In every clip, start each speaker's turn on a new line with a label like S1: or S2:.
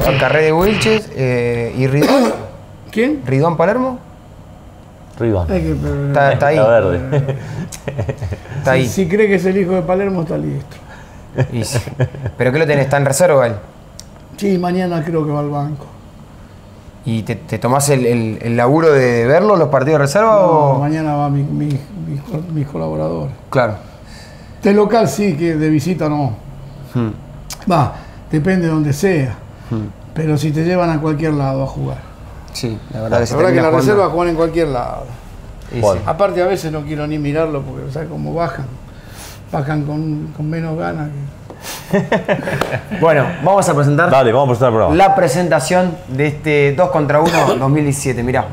S1: Palermo, Carré de Wilches eh, y Ridón.
S2: ¿Quién?
S1: ¿Ridón Palermo?
S3: Ridón.
S2: Hay que- pero-
S1: Está, está ahí.
S3: Verde.
S1: Está ahí.
S2: Si cree que es el hijo de Palermo, está listo.
S1: Y sí. ¿Pero qué lo tenés? ¿Está en reserva él?
S2: Sí, mañana creo que va al banco.
S1: ¿Y te, te tomás el, el- el laburo de verlo, los partidos de reserva
S2: No,
S1: o...?
S2: mañana va mi, mi, mi- mis colaboradores.
S1: Claro.
S2: De local sí, que de visita no.
S1: Hmm.
S2: Va, depende de donde sea. Pero si te llevan a cualquier lado a jugar.
S1: Sí, la verdad que se
S2: La verdad que
S1: termina
S2: la
S1: jugando.
S2: reserva juegan en cualquier lado.
S1: Y
S3: Bueno.
S1: sí.
S2: Aparte a veces no quiero ni mirarlo porque sabes cómo bajan. Bajan con, con menos ganas. que-
S1: Bueno, vamos a presentar
S3: Dale, vamos a presentar el programa.
S1: la presentación de este 2 contra 1 2017. Mirá.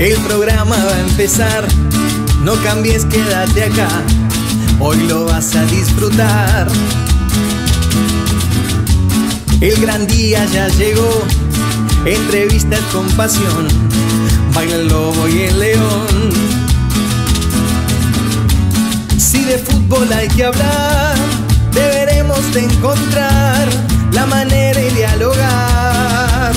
S4: El programa va a empezar, no cambies, quédate acá, hoy lo vas a disfrutar. El gran día ya llegó, entrevistas con pasión, baila el lobo y el león. Si de fútbol hay que hablar, deberemos de encontrar la manera de dialogar.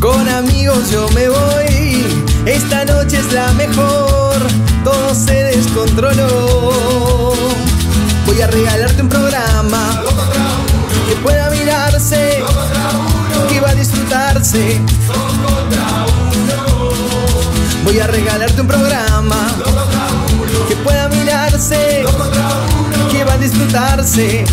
S4: Con amigos yo me voy, esta noche es la mejor, todo se descontroló. Voy a regalarte un programa que pueda mirarse, que va a disfrutarse. Voy a regalarte un programa que pueda mirarse, que va a disfrutarse.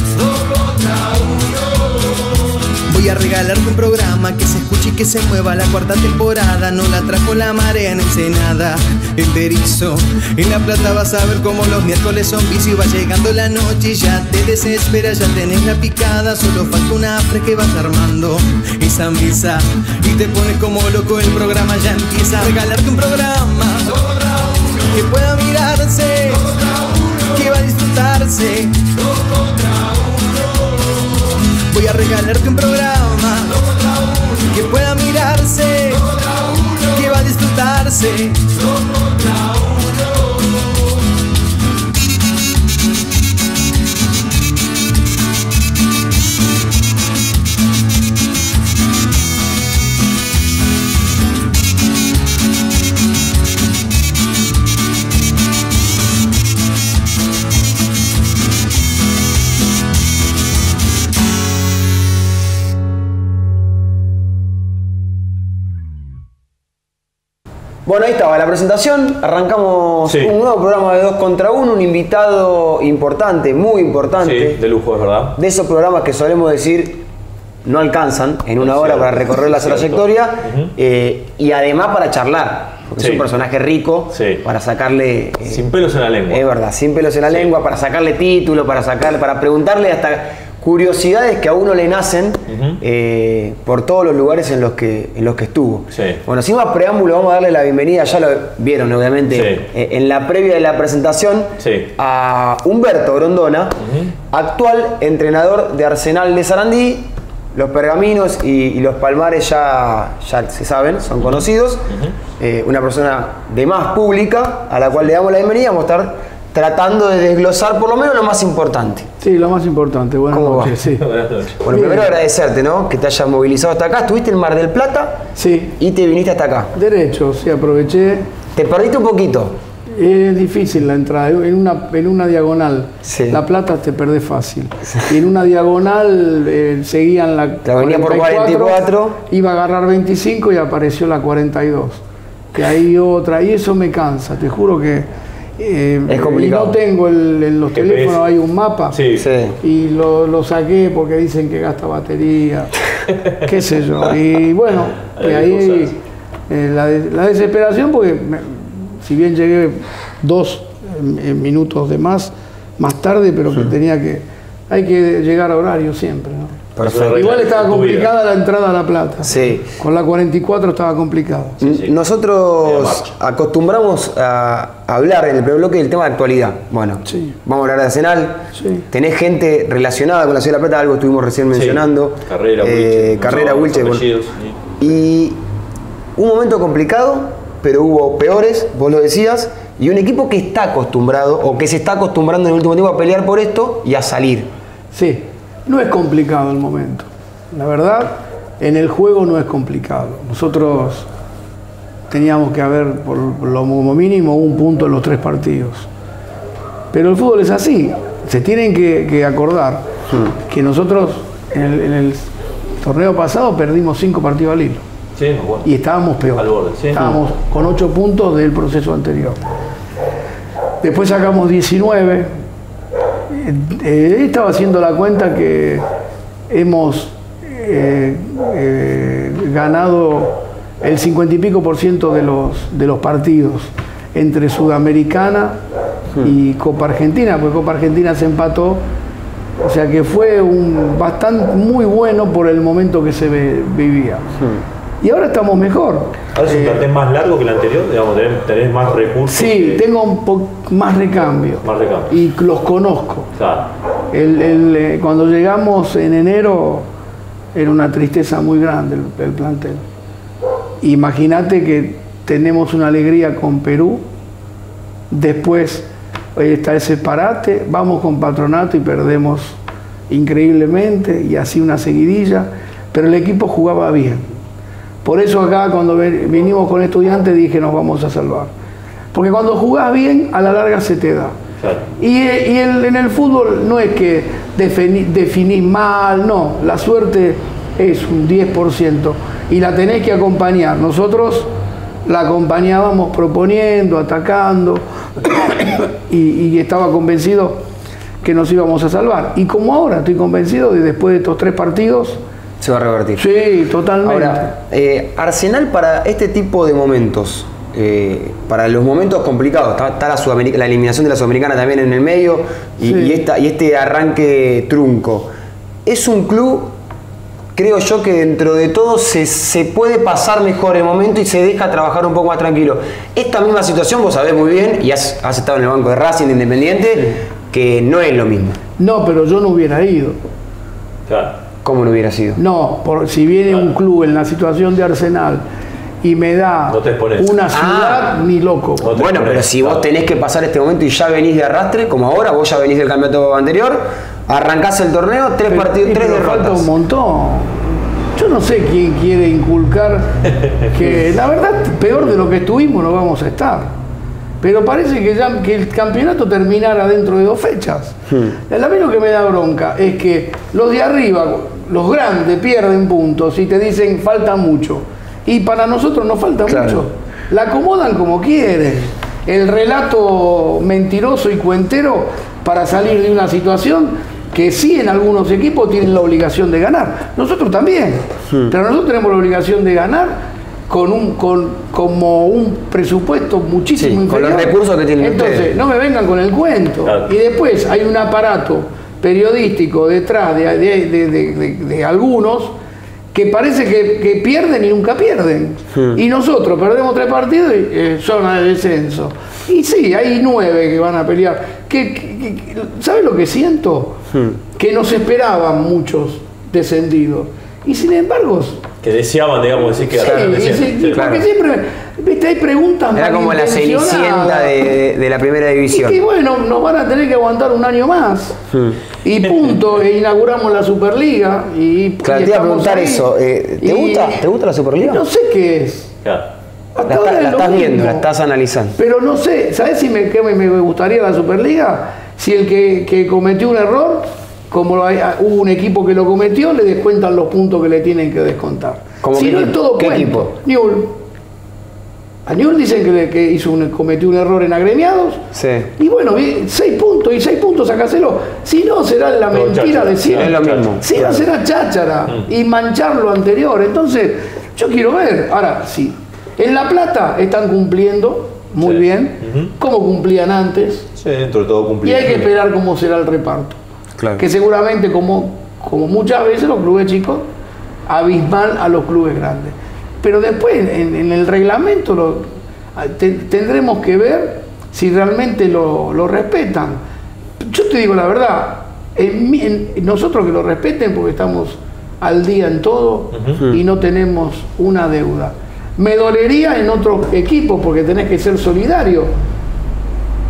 S4: Voy a regalarte un programa que se escuche y que se mueva la cuarta temporada. No la trajo la marea en Ensenada, en Berizo. En La Plata vas a ver cómo los miércoles son vicio y va llegando la noche y ya te desesperas, ya tenés la picada. Solo falta una fre que vas armando esa mesa y te pones como loco. El programa ya empieza. Regalarte un programa que pueda mirarse, que va a disfrutarse. Voy a regalarte un programa que pueda mirarse, que va a disfrutarse.
S1: Bueno, ahí estaba la presentación. Arrancamos
S3: Sí.
S1: un nuevo programa de 2 contra 1. Un invitado importante, muy importante.
S3: Sí, de lujo, es verdad.
S1: de esos programas que solemos decir no alcanzan en una hora para recorrer la trayectoria eh, y además para charlar, porque
S3: Sí.
S1: es un personaje rico
S3: Sí.
S1: para sacarle... eh,
S3: Sin pelos en la lengua.
S1: es verdad, sin pelos en la lengua, para sacarle título, para sacarle, para preguntarle hasta curiosidades que a uno le nacen eh, por todos los lugares en los que, en los que estuvo.
S3: Sí.
S1: Bueno, sin más preámbulo, vamos a darle la bienvenida, ya lo vieron obviamente
S3: Sí.
S1: eh, en la previa de la presentación,
S3: Sí.
S1: a Humberto Grondona, actual entrenador de Arsenal de Sarandí. Los pergaminos y, y los palmares ya, ya se saben, son conocidos. Eh, una persona de más pública a la cual le damos la bienvenida. Vamos a estar tratando de desglosar por lo menos lo más importante.
S2: Sí, lo más importante. Buenas
S1: ¿Cómo va?
S2: noches. Sí.
S3: Buenas noches.
S1: Bueno,
S2: Bien.
S1: primero agradecerte, ¿no? Que te hayas movilizado hasta acá. Estuviste en Mar del Plata
S2: sí,
S1: y te viniste hasta acá.
S2: derecho, sí, aproveché.
S1: Te perdiste un poquito.
S2: Es difícil la entrada, en una, en una diagonal.
S1: Sí.
S2: La plata te perdés fácil. Y en una diagonal eh, seguían la.
S1: La venía por 44.
S2: Iba a agarrar 25 y apareció la 42. Que hay otra. Y eso me cansa, te juro que. Eh,
S1: Es complicado.
S2: y no tengo el- en los
S3: GPS.
S2: teléfonos, hay un mapa.
S3: Sí.
S1: Sí.
S2: Y lo, lo saqué porque dicen que gasta batería, qué sé yo. Y bueno, y ahí eh, la, de- la desesperación, porque me- si bien llegué dos eh, minutos de más, más tarde, pero que tenía que, hay que llegar a horario siempre, ¿no?
S1: Perfecto.
S2: Igual estaba complicada la entrada a La Plata.
S1: Sí.
S2: Con la 44 estaba complicado.
S3: sí.
S1: Nosotros acostumbramos a hablar en el primer bloque del tema de actualidad. Bueno,
S2: Sí.
S1: vamos a hablar de Arsenal.
S2: Sí.
S1: Tenés gente relacionada con la Ciudad de La Plata, algo estuvimos recién
S3: Sí.
S1: mencionando.
S3: Carrera,
S1: Eh,
S3: Wilche.
S1: Carrera, Wilche. bueno.
S3: sí.
S1: Y un momento complicado, pero hubo peores, vos lo decías, y un equipo que está acostumbrado o que se está acostumbrando en el último tiempo a pelear por esto y a salir.
S2: Sí, no es complicado el momento. La verdad, en el juego no es complicado. Nosotros teníamos que haber, por lo como mínimo, un punto en los tres partidos. Pero el fútbol es así. Se tienen que, que acordar que nosotros en el, en el torneo pasado perdimos cinco partidos al hilo.
S3: Sí.
S2: Y estábamos peor.
S3: Al borde, sí.
S2: Estábamos con 8 puntos del proceso anterior. Después sacamos 19. Eh, estaba haciendo la cuenta que hemos eh, eh, ganado el 50 y pico por ciento de los, de los partidos entre Sudamericana y Copa Argentina, porque Copa Argentina se empató. O sea que fue un bastante muy bueno por el momento que se vivía. Y ahora estamos mejor.
S3: Ahora es un
S2: Eh,
S3: plantel más largo que el anterior, digamos, tenés, tenés más recursos.
S2: Sí,
S3: que-
S2: tengo un poco más recambio.
S3: Más recambio.
S2: Y los conozco.
S3: Claro.
S2: El- el, eh, cuando llegamos en enero era una tristeza muy grande el, el plantel. Imagínate que tenemos una alegría con Perú, después eh, está ese parate, vamos con patronato y perdemos increíblemente y así una seguidilla, pero el equipo jugaba bien. Por eso acá cuando vinimos con estudiantes dije nos vamos a salvar. Porque cuando jugás bien, a la larga se te da.
S3: Claro.
S2: Y, eh, y el- en el fútbol no es que definís mal, no, la suerte es un 10% y la tenés que acompañar. Nosotros la acompañábamos proponiendo, atacando y, y estaba convencido que nos íbamos a salvar. Y como ahora estoy convencido de después de estos tres partidos,
S1: Se va a revertir.
S2: sí, totalmente.
S1: Ahora, eh, Arsenal para este tipo de momentos, eh, para los momentos complicados, está, está la, la eliminación de la Sudamericana también en el medio y,
S2: Sí.
S1: y esta, y este arranque trunco. Es un club, creo yo, que dentro de todo se, se puede pasar mejor el momento y se deja trabajar un poco más tranquilo. Esta misma situación vos sabés muy bien, y has, has estado en el banco de Racing de Independiente, que no es lo mismo.
S2: No, pero yo no hubiera ido.
S3: Claro.
S1: ¿Cómo no hubiera sido?
S2: No, por, si viene un club en la situación de Arsenal y me da
S3: No te expones.
S2: una ciudad,
S1: Ah.
S2: ni loco.
S3: No te
S1: Bueno, pero si vos tenés que pasar este momento y ya venís de arrastre, como ahora, vos ya venís del campeonato anterior, arrancás el torneo, tres
S2: Pero-
S1: partidos, tres
S2: pero falta
S1: derrotas.
S2: un montón. Yo no sé quién quiere inculcar que la verdad peor de lo que estuvimos no vamos a estar. Pero parece que ya que el campeonato terminara dentro de dos fechas.
S1: Hmm.
S2: A mí lo que me da bronca es que los de arriba, los grandes, pierden puntos y te dicen falta mucho. Y para nosotros no falta
S1: Claro.
S2: mucho. La acomodan como quieren. El relato mentiroso y cuentero para salir de una situación que sí en algunos equipos tienen la obligación de ganar. Nosotros también. Pero nosotros tenemos la obligación de ganar con un con como un presupuesto muchísimo
S1: Sí, con los
S2: inferior.
S1: recursos que tienen
S2: Entonces,
S1: ustedes.
S2: no me vengan con el cuento.
S3: Claro.
S2: Y después hay un aparato periodístico detrás de, de- de- de- de- de algunos que parece que, que pierden y nunca pierden. Y nosotros perdemos tres partidos y eh, zona de descenso. Y sí, hay nueve que van a pelear. ¿Qué, qué- qué- ¿Sabes lo que siento? Que nos esperaban muchos descendidos. Y sin embargo,
S3: Que deseaban, digamos, decir que
S2: sí,
S3: ganaran,
S2: y
S3: decían.
S2: sí,
S3: Sí,
S2: porque
S1: claro.
S2: siempre, viste, hay preguntas
S1: Era como la cenicienta de, de la primera
S2: Y
S1: división.
S2: que bueno, nos van a tener que aguantar un año más. Y punto, e inauguramos la Superliga. Y,
S1: Claro,
S2: y
S1: te iba a preguntar
S2: ahí.
S1: eso. eh, ¿te,
S2: Y-
S1: gusta, ¿Te gusta la Superliga?
S2: No sé qué es.
S3: Claro.
S2: Hasta
S1: la está- estás viendo, la estás analizando.
S2: Pero no sé, ¿sabes si me, qué me, me gustaría la Superliga? Si el que, que cometió un error, como hay- hubo un equipo que lo cometió, le descuentan los puntos que le tienen que descontar.
S1: ¿Cómo
S2: si no es todo
S1: ¿Qué
S2: cuento.
S1: equipo?
S2: Newell. A Newell dicen que, le- que hizo un, cometió un error en agremiados.
S1: Sí.
S2: Y bueno, seis puntos, y seis puntos sacáselo. Si no, será la mentira
S3: cháchara.
S2: de siempre.
S1: Es lo mismo.
S2: Si
S1: claro.
S2: no, será cháchara y manchar lo anterior. Entonces, yo quiero ver. Ahora, sí. En La Plata están cumpliendo muy
S3: Sí.
S2: bien,
S3: Ujú.
S2: como cumplían antes.
S3: Sí, dentro de todo
S2: Y
S3: cumplido.
S2: hay que esperar cómo será el reparto.
S1: Claro.
S2: Que seguramente como, como muchas veces los clubes chicos, abismal a los clubes grandes. Pero después en, en el reglamento lo- te- tendremos que ver si realmente lo, lo respetan. Yo te digo la verdad, en mi- en- nosotros que lo respeten porque estamos al día en todo y no tenemos una deuda. Me dolería en otros equipos porque tenés que ser solidario,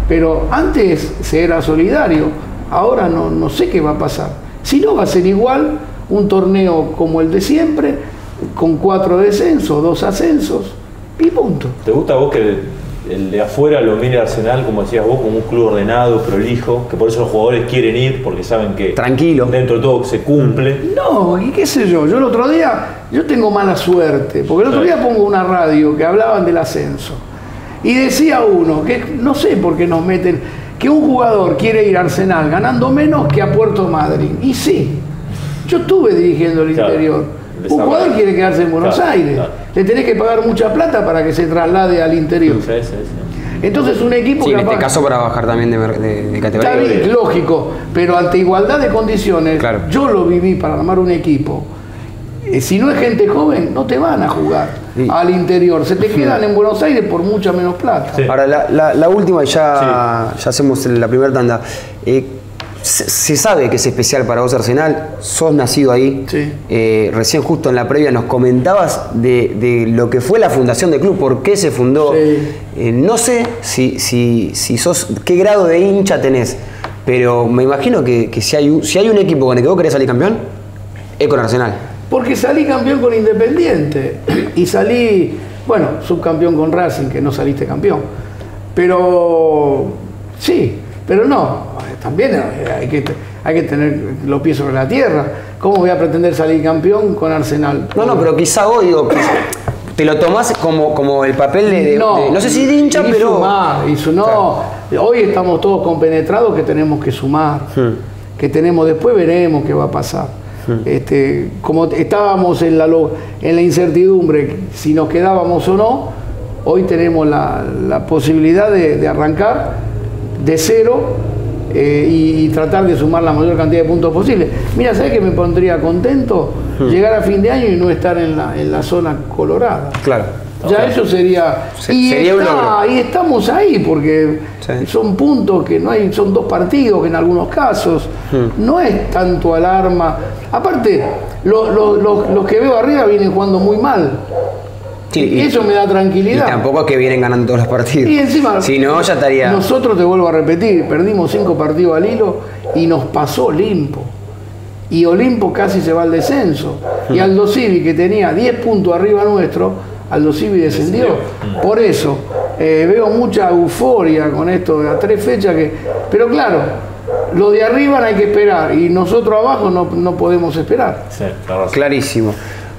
S2: pero antes se era solidario, ahora no, no sé qué va a pasar. Si no, va a ser igual un torneo como el de siempre, con cuatro descensos, dos ascensos y punto.
S3: ¿Te gusta a vos que el, el de afuera lo mire Arsenal, como decías vos, como un club ordenado, prolijo, que por eso los jugadores quieren ir porque saben que
S1: Tranquilo.
S3: dentro de todo se cumple?
S2: No, y qué sé yo, yo el otro día, yo tengo mala suerte, porque el otro día pongo una radio que hablaban del ascenso. Y decía uno, que no sé por qué nos meten, que un jugador quiere ir a Arsenal ganando menos que a Puerto Madryn. Y sí, yo estuve dirigiendo el
S3: Claro,
S2: interior. Un jugador quiere quedarse en Buenos
S3: Claro,
S2: Aires.
S3: claro.
S2: Le tenés que pagar mucha plata para que se traslade al interior.
S3: Sí, sí, sí.
S2: Entonces un equipo
S1: Sí, en este
S2: capaz-
S1: caso para bajar también de, mer- de- de categoría.
S2: Está bien, lógico, pero ante igualdad de condiciones,
S1: Claro.
S2: yo lo viví para armar un equipo. Eh, si no es gente joven, no te van a jugar
S1: Sí.
S2: al interior. Se te quedan en Buenos Aires por mucha menos plata.
S3: Sí.
S1: Ahora, la, la- la última y ya, ya hacemos la primera tanda. Eh, se, se sabe que es especial para vos Arsenal, sos nacido ahí.
S2: Sí.
S1: Eh, recién justo en la previa nos comentabas de, de lo que fue la fundación del club, por qué se fundó.
S2: Sí.
S1: Eh, no sé si, si, si sos, qué grado de hincha tenés, pero me imagino que, que si, hay, un- si hay un equipo con el que vos querés salir campeón, es con Arsenal.
S2: Porque salí campeón con Independiente y salí, bueno, subcampeón con Racing, que no saliste campeón. Pero sí, pero no, también eh, hay que, hay que tener los pies sobre la tierra. ¿Cómo voy a pretender salir campeón con Arsenal?
S1: No, no, pero quizá hoy digo, te lo tomás como, como el papel de, de-
S2: no,
S1: de- no sé si de hincha,
S2: y
S1: pero.
S2: sumar, y su- no, hoy estamos todos compenetrados que tenemos que sumar, que tenemos, después veremos qué va a pasar. Este, como estábamos en la, en la incertidumbre si nos quedábamos o no, hoy tenemos la, la posibilidad de, de arrancar de cero eh, y, y tratar de sumar la mayor cantidad de puntos posible. Mira, ¿sabes que me pondría contento? Llegar a fin de año y no estar en la, en la zona colorada.
S1: Claro.
S2: Ya eso sería.
S1: Se-
S2: y,
S1: sería
S2: está- y estamos ahí porque
S1: Sí.
S2: son puntos que no hay, son dos partidos en algunos casos.
S1: Hmm.
S2: No es tanto alarma. Aparte, lo- lo- lo- los que veo arriba vienen jugando muy mal.
S1: Sí,
S2: y,
S1: y-
S2: eso me da
S1: Y
S2: tranquilidad.
S1: tampoco es que vienen ganando todos los partidos.
S2: Y encima,
S1: Si no, ya estaría.
S2: Nosotros te vuelvo a repetir, perdimos cinco partidos al hilo y nos pasó Olimpo. Y Olimpo casi se va al descenso. Y Aldo Civi, que tenía 10 puntos arriba nuestro, Aldo Civi descendió. Por eso eh, veo mucha euforia con esto de a tres fechas que. Pero claro, lo de arriba no hay que esperar y nosotros abajo no, no podemos esperar.
S3: Sí, razón.
S1: Clarísimo.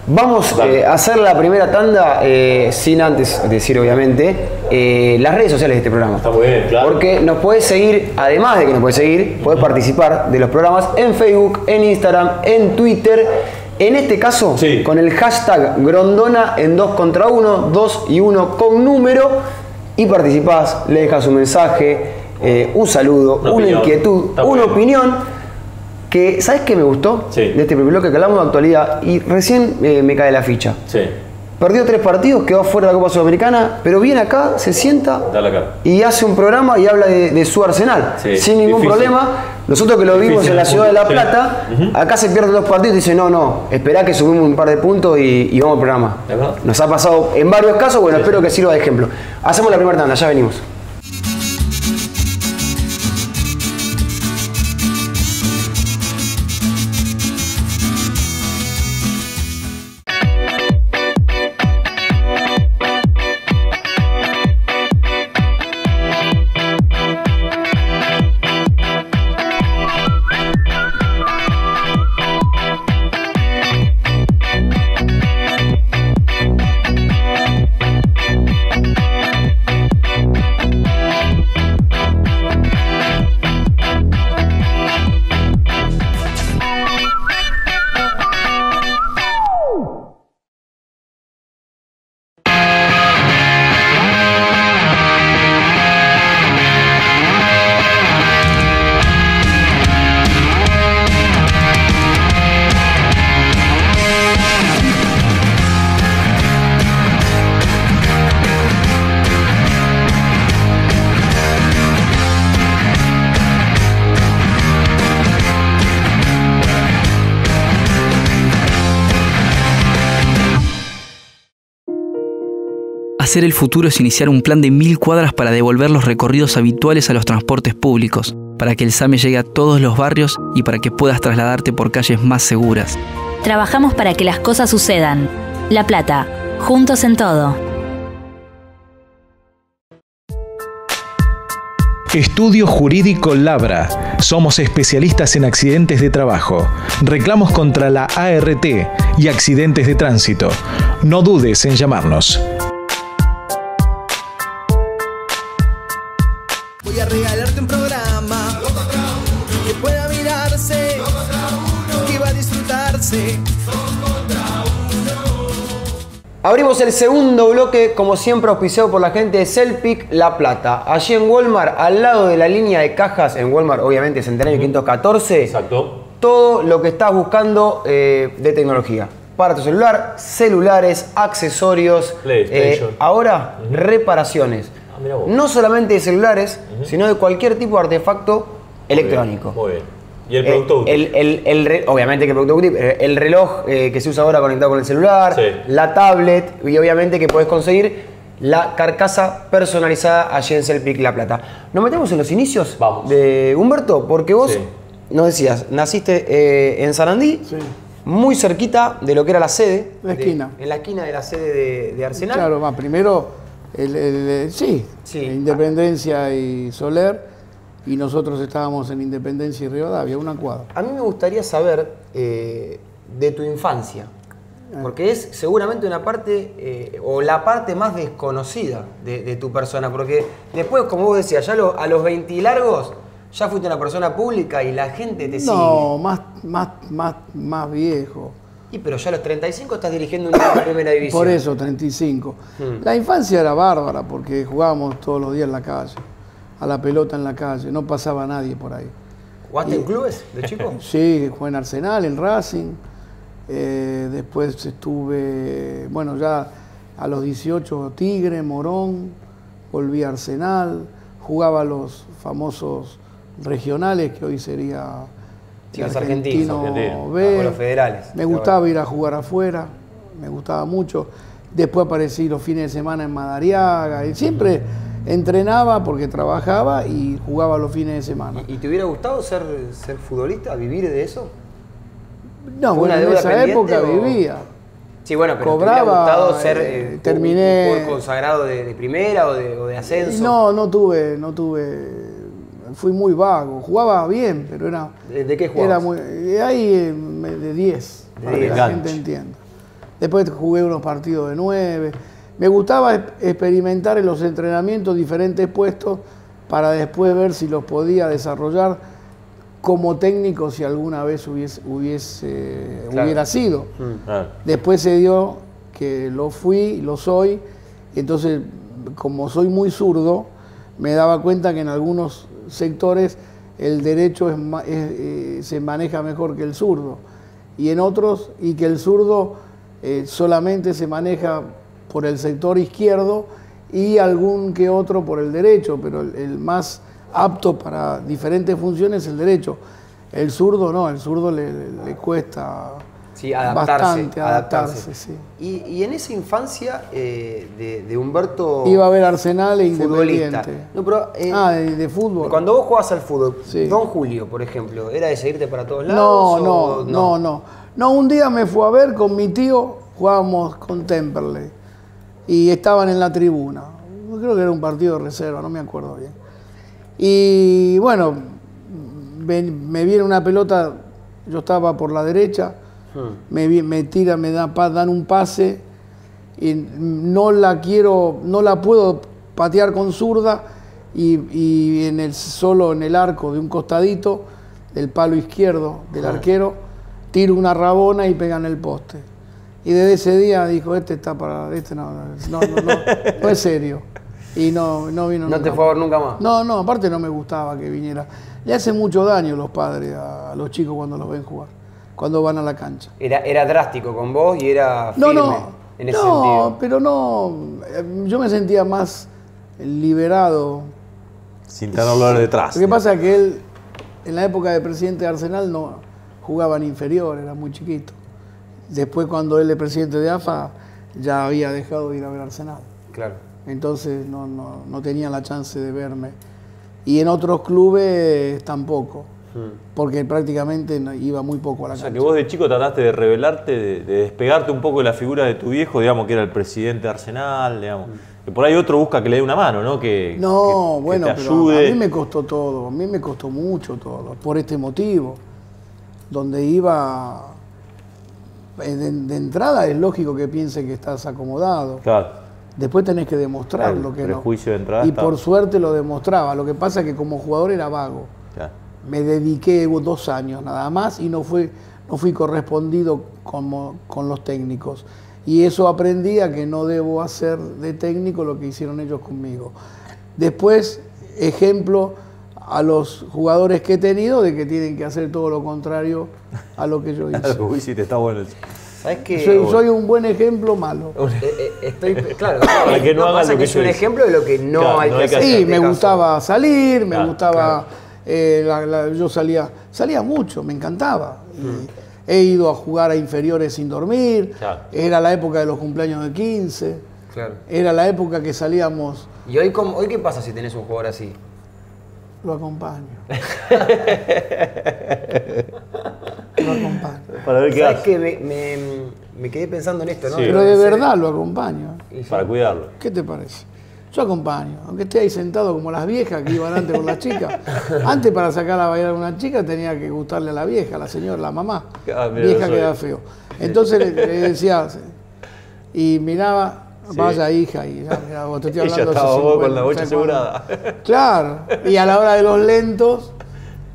S1: Vamos eh, a hacer la primera tanda eh, sin antes decir, obviamente, eh, las redes sociales de este programa.
S3: Está muy bien, claro.
S1: Porque nos puedes seguir, además de que nos puedes seguir, puedes participar de los programas en Facebook, en Instagram, en Twitter. En este caso,
S3: Sí.
S1: con el hashtag Grondona en 2 contra 1, 2 y 1 con número, y participás, le dejas un mensaje, eh, un saludo,
S3: Una
S1: inquietud,
S3: Está
S1: una opinión. Que, ¿Sabes qué me gustó
S3: Sí.
S1: de este primer bloque que hablamos de actualidad? Y recién eh, me cae la ficha.
S3: Sí,
S1: Perdió tres partidos, quedó fuera de la Copa Sudamericana, pero viene acá, se sienta y hace un programa y habla de, de su Arsenal.
S3: Sí,
S1: sin ningún
S3: difícil.
S1: problema. Nosotros que lo vimos en la ciudad de La
S3: sí.
S1: Plata, acá se pierden dos partidos y dice, no, no, esperá que subimos un par de puntos y, y vamos al programa. Nos ha pasado en varios casos, bueno, espero que sirva de ejemplo. Hacemos la primera tanda, ya venimos.
S5: El futuro es iniciar un plan de mil cuadras para devolver los recorridos habituales a los transportes públicos, para que el SAME llegue a todos los barrios y para que puedas trasladarte por calles más seguras.
S6: Trabajamos para que las cosas sucedan. La Plata, juntos en todo.
S7: Estudio Jurídico Labra. Somos especialistas en accidentes de trabajo, reclamos contra la ART y accidentes de tránsito. No dudes en llamarnos.
S4: Regalarte un programa que pueda mirarse, que va a disfrutarse.
S1: Abrimos el segundo bloque, como siempre auspiciado por la gente de Celpic La Plata. Allí en Walmart, al lado de la línea de cajas, en Walmart obviamente Centenario 514,
S3: Exacto.
S1: todo lo que estás buscando eh, de tecnología. Para tu celular, celulares, accesorios,
S3: PlayStation.
S1: eh, ahora reparaciones. No solamente de celulares, sino de cualquier tipo de artefacto electrónico.
S3: Muy bien. Y el
S1: Eh,
S3: producto útil.
S1: el- el- el obviamente que el producto útil, eh, el reloj eh, que se usa ahora conectado con el celular,
S3: Sí.
S1: la tablet y obviamente que podés conseguir la carcasa personalizada allí en Celpic La Plata. ¿Nos metemos en los inicios
S3: Vamos.
S1: de Humberto? Porque vos
S3: Sí.
S1: nos decías, naciste eh, en Sarandí,
S2: Sí.
S1: muy cerquita de lo que era la sede.
S2: La
S1: de-
S2: esquina.
S1: en la esquina de la sede de, de Arsenal.
S2: Claro, va, primero, el, el- sí,
S1: Sí.
S2: Independencia y Soler, y nosotros estábamos en Independencia y Rivadavia, una cuadra.
S1: A mí me gustaría saber eh, de tu infancia, porque es seguramente una parte, eh, o la parte más desconocida de, de tu persona, porque después, como vos decías, ya lo- a los 20 y largos, ya fuiste una persona pública y la gente te
S2: No, más, más, más, más viejo.
S1: Y pero ya a los 35 estás dirigiendo un equipo de primera división.
S2: Por eso, 35.
S1: Hmm.
S2: La infancia era bárbara porque jugábamos todos los días en la calle, a la pelota en la calle, no pasaba nadie por ahí.
S1: ¿Jugaste en clubes de chico?
S2: Sí, jugué en Arsenal, en Racing. eh, después estuve, bueno, ya a los 18 Tigre, Morón, volví a Arsenal, jugaba los famosos regionales, que hoy sería Argentino
S1: argentinos,
S3: argentinos,
S2: B.
S1: o los federales.
S2: Me gustaba ir a jugar afuera, me gustaba mucho. Después aparecí los fines de semana en Madariaga y siempre entrenaba porque trabajaba y jugaba los fines de semana.
S1: ¿Y, y te hubiera gustado ser, ser futbolista, vivir de eso?
S2: No,
S1: ¿Fue
S2: bueno,
S1: una
S2: en esa época
S1: o-
S2: vivía.
S1: Sí, bueno, pero
S2: Cobraba,
S1: ¿te hubiera gustado ser
S2: eh,
S1: eh, un-
S2: terminé-
S1: un jugador consagrado de, de primera o de, o de ascenso?
S2: No, no tuve, no tuve, fui muy vago. Jugaba bien, pero era...
S1: ¿De, qué
S2: Era
S1: jugabas?
S2: muy, eh, ahí eh, de 10,
S1: De
S2: para
S1: 10.
S2: que la gente entienda. Después jugué unos partidos de 9. Me gustaba experimentar en los entrenamientos diferentes puestos para después ver si los podía desarrollar como técnico si alguna vez hubiese, hubiese
S1: Claro.
S2: hubiera sido.
S3: Claro.
S2: Después se dio que lo fui, lo soy, y entonces como soy muy zurdo, me daba cuenta que en algunos sectores el derecho eh, se maneja mejor que el zurdo, y en otros, y que el zurdo eh, solamente se maneja por el sector izquierdo y algún que otro por el derecho, pero el, más apto para diferentes funciones es el derecho. El zurdo no, el zurdo le cuesta
S1: Sí, adaptarse.
S2: Bastante,
S1: adaptarse.
S2: adaptarse, sí.
S1: Y, y en esa infancia eh, de, de Humberto.
S2: Iba a ver Arsenal e. Independiente.
S1: No, pero, eh,
S2: ah, de, de fútbol.
S1: Cuando vos jugabas al fútbol,
S2: Sí.
S1: Don Julio, por ejemplo, ¿era de seguirte para todos
S2: no,
S1: lados?
S2: no,
S1: o
S2: no, no. No, un día me fue a ver con mi tío, jugábamos con Temperley y estaban en la tribuna. Creo que era un partido de reserva, no me acuerdo bien. Y bueno, ven- me viene una pelota, yo estaba por la derecha, me, vi- me tira, me da, dan un pase y no la quiero, no la puedo patear con zurda y, y en el, solo en el arco de un costadito del palo izquierdo del arquero tiro una rabona y pega en el poste. Y desde ese día dijo, este está para, este no, no, no, no, no, no es serio. Y no, no vino
S1: No
S2: nunca
S1: te fue a ver nunca más.
S2: no, no, aparte no me gustaba que viniera. Le hace mucho daño los padres a los chicos cuando los ven jugar, cuando van a la cancha.
S1: Era, era drástico con vos y era
S2: No,
S1: firme
S2: no,
S1: en ese
S2: no,
S1: sentido.
S2: pero no, eh, yo me sentía más liberado.
S3: Sin tenerlo detrás.
S2: Lo que pasa es que él, en la época de presidente de Arsenal, no jugaba en inferior, era muy chiquito. Después cuando él es presidente de AFA, ya había dejado de ir a ver Arsenal.
S1: Claro.
S2: Entonces no, no, no tenía la chance de verme. Y en otros clubes tampoco, porque prácticamente iba muy poco a la
S3: O sea,
S2: cancha.
S3: que vos de chico trataste de revelarte, de, de despegarte un poco de la figura de tu viejo, digamos, que era el presidente de Arsenal, digamos. Que por ahí otro busca que le dé una mano, ¿no? Que,
S2: No,
S3: que- que
S2: bueno,
S3: te
S2: pero
S3: ayude.
S2: a mí me costó todo, a mí me costó mucho todo, por este motivo. Donde iba, eh, de, de entrada es lógico que piense que estás acomodado.
S3: Claro.
S2: Después tenés que demostrar
S3: Claro,
S2: lo que no.
S3: de entrada
S2: Y
S3: está-
S2: por suerte lo demostraba. Lo que pasa es que como jugador era vago.
S3: claro.
S2: Me dediqué dos años nada más y no, fue, no fui correspondido como, con los técnicos. Y eso aprendí a que no debo hacer de técnico lo que hicieron ellos conmigo. Después, ejemplo a los jugadores que he tenido de que tienen que hacer todo lo contrario a lo que yo hice.
S3: Lo que hiciste está bueno. eso.
S1: ¿Sabes qué?
S2: Soy, soy un buen ejemplo malo.
S1: Eh, eh, estoy, claro,
S3: Para que no hagan
S1: pasa
S3: lo
S1: que
S3: que
S1: es
S3: yo
S1: un
S3: hice.
S1: ejemplo de lo que no
S3: Claro,
S1: hay
S3: no
S1: que
S3: hay que
S1: hacer.
S2: Sí, me
S1: este caso.
S2: gustaba salir, me
S3: Claro,
S2: gustaba. Eh, la- la- yo salía, salía mucho, me encantaba. Y he ido a jugar a inferiores sin dormir.
S3: Claro.
S2: Era la época de los cumpleaños de 15.
S1: Claro.
S2: Era la época que salíamos.
S1: ¿Y hoy, cómo- hoy qué pasa si tenés un jugador así?
S2: Lo acompaño. lo acompaño.
S3: Para ver qué
S1: ¿Sabes que me, me, me quedé pensando en esto, no?
S3: Sí.
S2: Pero de verdad lo acompaño.
S3: Para cuidarlo.
S2: ¿Qué te parece? Yo acompaño, aunque esté ahí sentado como las viejas que iban antes con las chicas. Antes para sacar a bailar a una chica tenía que gustarle a la vieja, a la señora, la mamá.
S3: Ah, mira,
S2: vieja queda feo. Entonces le, le decía, y miraba,
S3: Sí.
S2: vaya hija, y ya, mirá, vos te estoy hablando hace
S3: estaba vos
S2: 50,
S3: con la bocha asegurada.
S2: Claro, y a la hora de los lentos,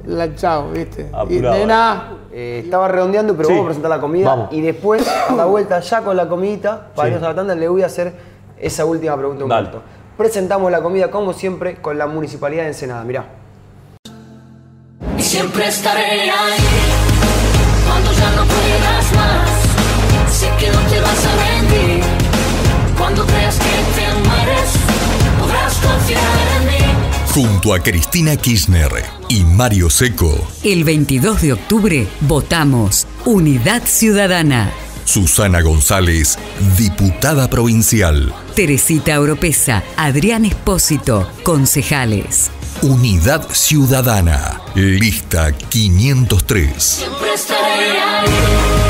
S2: la chao, ¿viste? Y
S3: Apuraba.
S2: nena,
S1: Eh, estaba redondeando, pero
S3: Sí.
S1: vamos a presentar la comida.
S3: Vamos.
S1: Y después, a la vuelta, ya con la comidita, para
S3: Sí.
S1: irnos a la tanda, le voy a hacer esa última pregunta a
S3: Dale.
S1: Presentamos la comida, como siempre, con la Municipalidad de Ensenada. Mirá.
S8: y siempre estaré ahí cuando ya no puedas más. Sé que no te vas a rendir cuando creas que te mueres, podrás confiar en mí.
S9: Junto a Cristina Kirchner y Mario Seco,
S10: El 22 de octubre votamos Unidad Ciudadana.
S9: Susana González, diputada provincial.
S10: Teresita Oropesa, Adrián Espósito, concejales.
S9: Unidad Ciudadana, lista 503.
S8: Siempre estaré ahí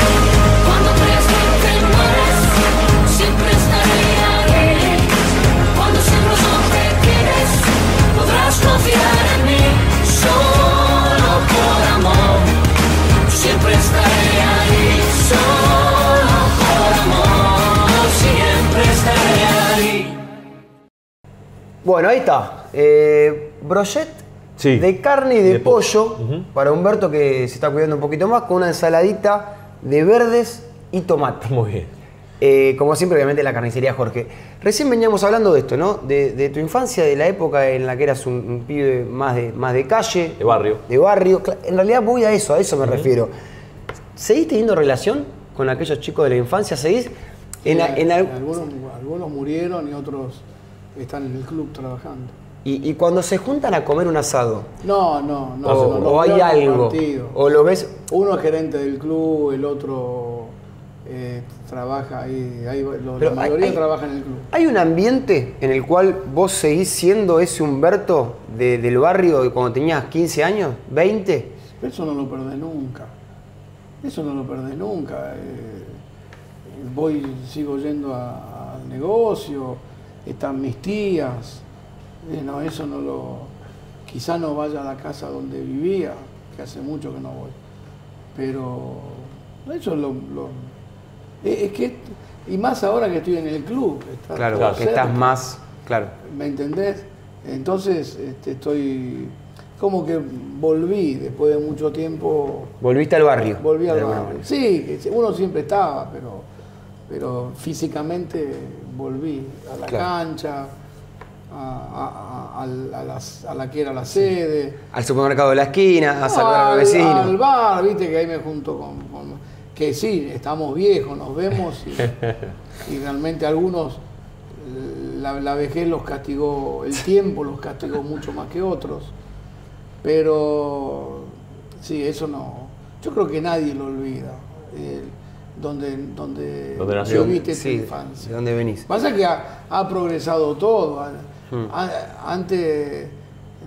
S1: Bueno, ahí está. Eh, brochet
S3: Sí.
S1: de carne y de,
S3: De po-
S1: pollo para Humberto que se está cuidando un poquito más, con una ensaladita de verdes y tomate.
S3: Muy bien.
S1: Eh, como siempre, obviamente, la carnicería Jorge. Recién veníamos hablando de esto, ¿no? De, de tu infancia, de la época en la que eras un, un pibe más de, más de calle.
S3: De barrio.
S1: De barrio. En realidad voy a eso, a eso me refiero. ¿Seguís teniendo relación con aquellos chicos de la infancia? ¿Seguís? En,
S2: algunos murieron y otros están en el club trabajando.
S1: y, y cuando se juntan a comer un asado,
S2: No, no, no.
S1: o,
S2: no,
S1: o hay algo,
S2: partidos.
S1: o lo ves...
S2: Uno es gerente del club, el otro eh, trabaja ahí, ahí lo- la mayoría
S1: hay-
S2: trabaja en el club.
S1: ¿Hay un ambiente en el cual vos seguís siendo ese Humberto de- del barrio de cuando tenías 15 años, 20?
S2: Eso no lo perdés nunca. Eso no lo perdés nunca. Eh, voy, sigo yendo al negocio, están mis tías. Eh, no, eso no lo. Quizá no vaya a la casa donde vivía, que hace mucho que no voy. Pero eso es lo. lo- es que. Y más ahora que estoy en el club. está
S1: Claro,
S2: todo
S1: que estás más... Claro.
S2: ¿Me entendés? Entonces este, estoy como que volví después de mucho tiempo,
S1: Volviste al barrio.
S2: volví al barrio.
S1: manera.
S2: Sí, uno siempre estaba, pero, pero físicamente volví a la
S1: Claro.
S2: cancha, a, a- a- a las- a la que era la sede.
S1: Al supermercado de la esquina, a saludar a
S2: al,
S1: los vecinos.
S2: al bar, viste que ahí me junto con, con- que sí, estamos viejos, nos vemos y, y realmente algunos la, la vejez los castigó, el tiempo los castigó mucho más que otros, pero sí, eso no, yo creo que nadie lo olvida. Donde, donde,
S3: Donde nació.
S2: viviste tu
S1: Sí,
S2: infancia.
S1: ¿de dónde venís?
S2: Pasa que ha, ha progresado todo.
S1: Hmm.
S2: a- Antes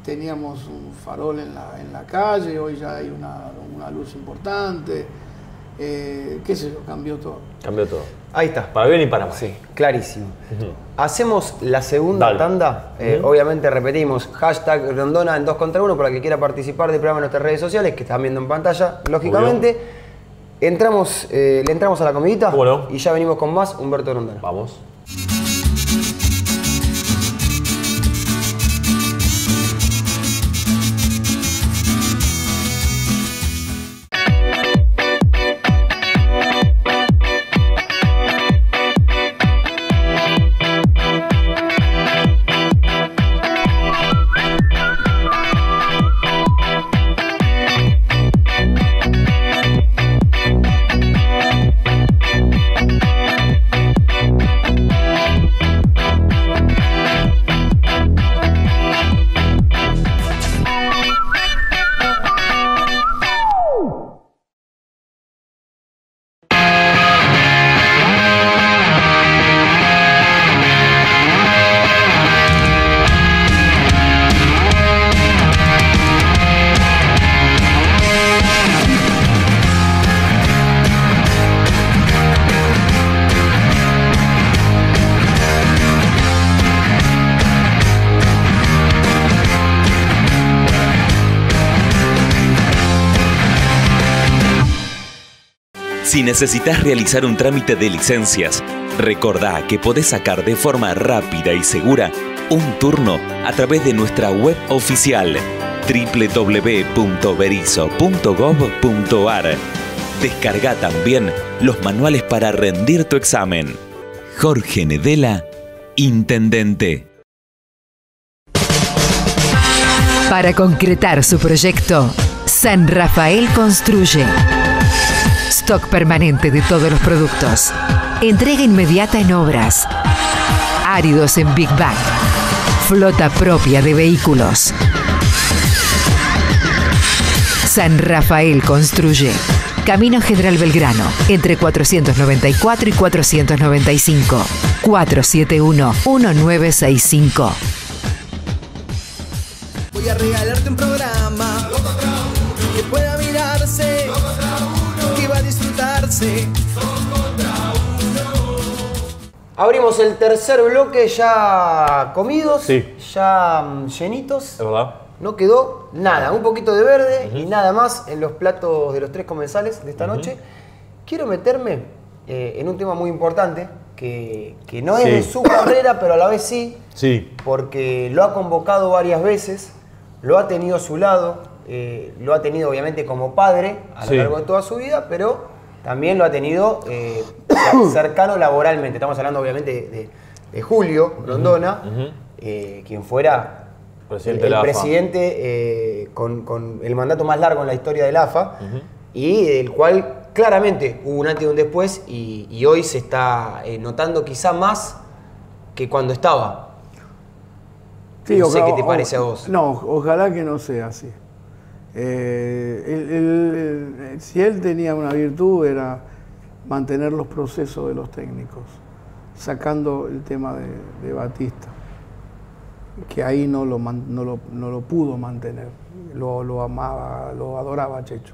S2: teníamos un farol en la, en la calle, hoy ya hay una, una luz importante. Eh, qué sé yo, cambió todo.
S3: Cambió todo.
S1: Ahí está.
S3: Para bien y para mal.
S1: Sí, clarísimo. Hacemos la segunda
S3: Dale.
S1: tanda. Eh, Obviamente repetimos, hashtag Rondona en 2 contra 1 para el que quiera participar del programa en nuestras redes sociales, que están viendo en pantalla, lógicamente. Entramos, eh, le entramos a la comidita y ya venimos con más Humberto Rondona.
S3: Vamos.
S11: Necesitas realizar un trámite de licencias, recordá que podés sacar de forma rápida y segura un turno a través de nuestra web oficial www.berizo.gov.ar. Descarga también los manuales para rendir tu examen. Jorge Nedela, Intendente.
S10: Para concretar su proyecto, San Rafael construye. Stock permanente de todos los productos. Entrega inmediata en obras. Áridos en Big Bang. Flota propia de vehículos. San Rafael construye. Camino General Belgrano, entre 494 y 495. 471-1965.
S4: Voy a regalarte un programa que pueda mirarse,
S1: Abrimos el tercer bloque ya comidos,
S3: Sí.
S1: ya mm, llenitos.
S3: ¿Es verdad?
S1: No quedó nada, un poquito de verde y nada más en los platos de los tres comensales de esta noche. Quiero meterme eh, en un tema muy importante que, que no es de su carrera, pero a la vez sí,
S3: Sí.
S1: porque lo ha convocado varias veces, lo ha tenido a su lado, eh, lo ha tenido obviamente como padre a lo
S3: Sí.
S1: largo de toda su vida, pero también lo ha tenido eh, cercano laboralmente. Estamos hablando obviamente de, Julio Rondona, eh, quien fuera
S3: Presidente
S1: el,
S3: de la
S1: el
S3: AFA.
S1: presidente eh, con, con el mandato más largo en la historia del AFA y del cual claramente hubo un antes y un después y, y hoy se está eh, notando quizá más que cuando estaba.
S2: Sí,
S1: No sé
S2: oja-
S1: qué te parece a vos.
S2: No, ojalá que no sea así. Eh, si él tenía una virtud era mantener los procesos de los técnicos, sacando el tema de, de Batista, que ahí no lo, man- no lo, no lo pudo mantener, lo, lo amaba, lo adoraba Checho.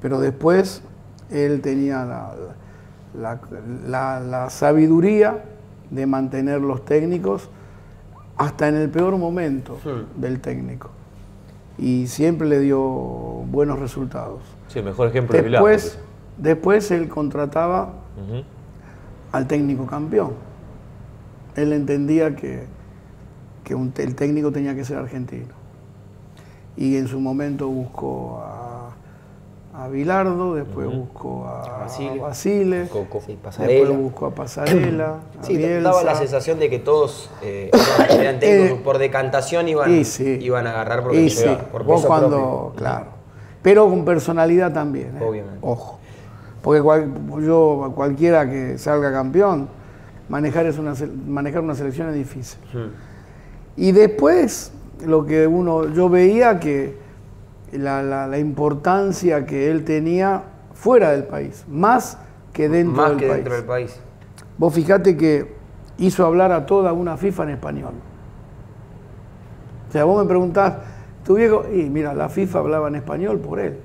S2: Pero después él tenía la, la- la- la sabiduría de mantener los técnicos hasta en el peor momento del técnico. Y siempre le dio buenos resultados.
S3: Sí, el mejor ejemplo es Villar.
S2: Después, después él contrataba al técnico campeón. Él entendía que, que un- el técnico tenía que ser argentino. Y en su momento buscó a, a Bilardo, después buscó a
S1: Basile.
S2: Basile,
S3: Coco.
S1: Sí, Pasarela.
S2: después buscó a Pasarela, a
S1: Sí,
S2: Bielsa.
S1: daba la sensación de que todos eh, eran- técnicos
S2: Eh,
S1: por decantación iban,
S2: y sí.
S1: iban a agarrar porque
S2: Y
S1: por
S2: vos
S1: peso
S2: cuando,
S1: propio.
S2: claro. Pero con personalidad también. ¿eh?
S1: Obviamente.
S2: Ojo. Porque cual- yo, cualquiera que salga campeón, manejar, es una, manejar una selección es difícil. Y después, lo que uno, yo veía que la, la- la importancia que él tenía fuera del país, más que dentro,
S1: Más
S2: del,
S1: que
S2: país.
S1: dentro del país.
S2: Vos fijate que hizo hablar a toda una FIFA en español. O sea, vos me preguntás, tu viejo, y mira, la FIFA hablaba en español por él.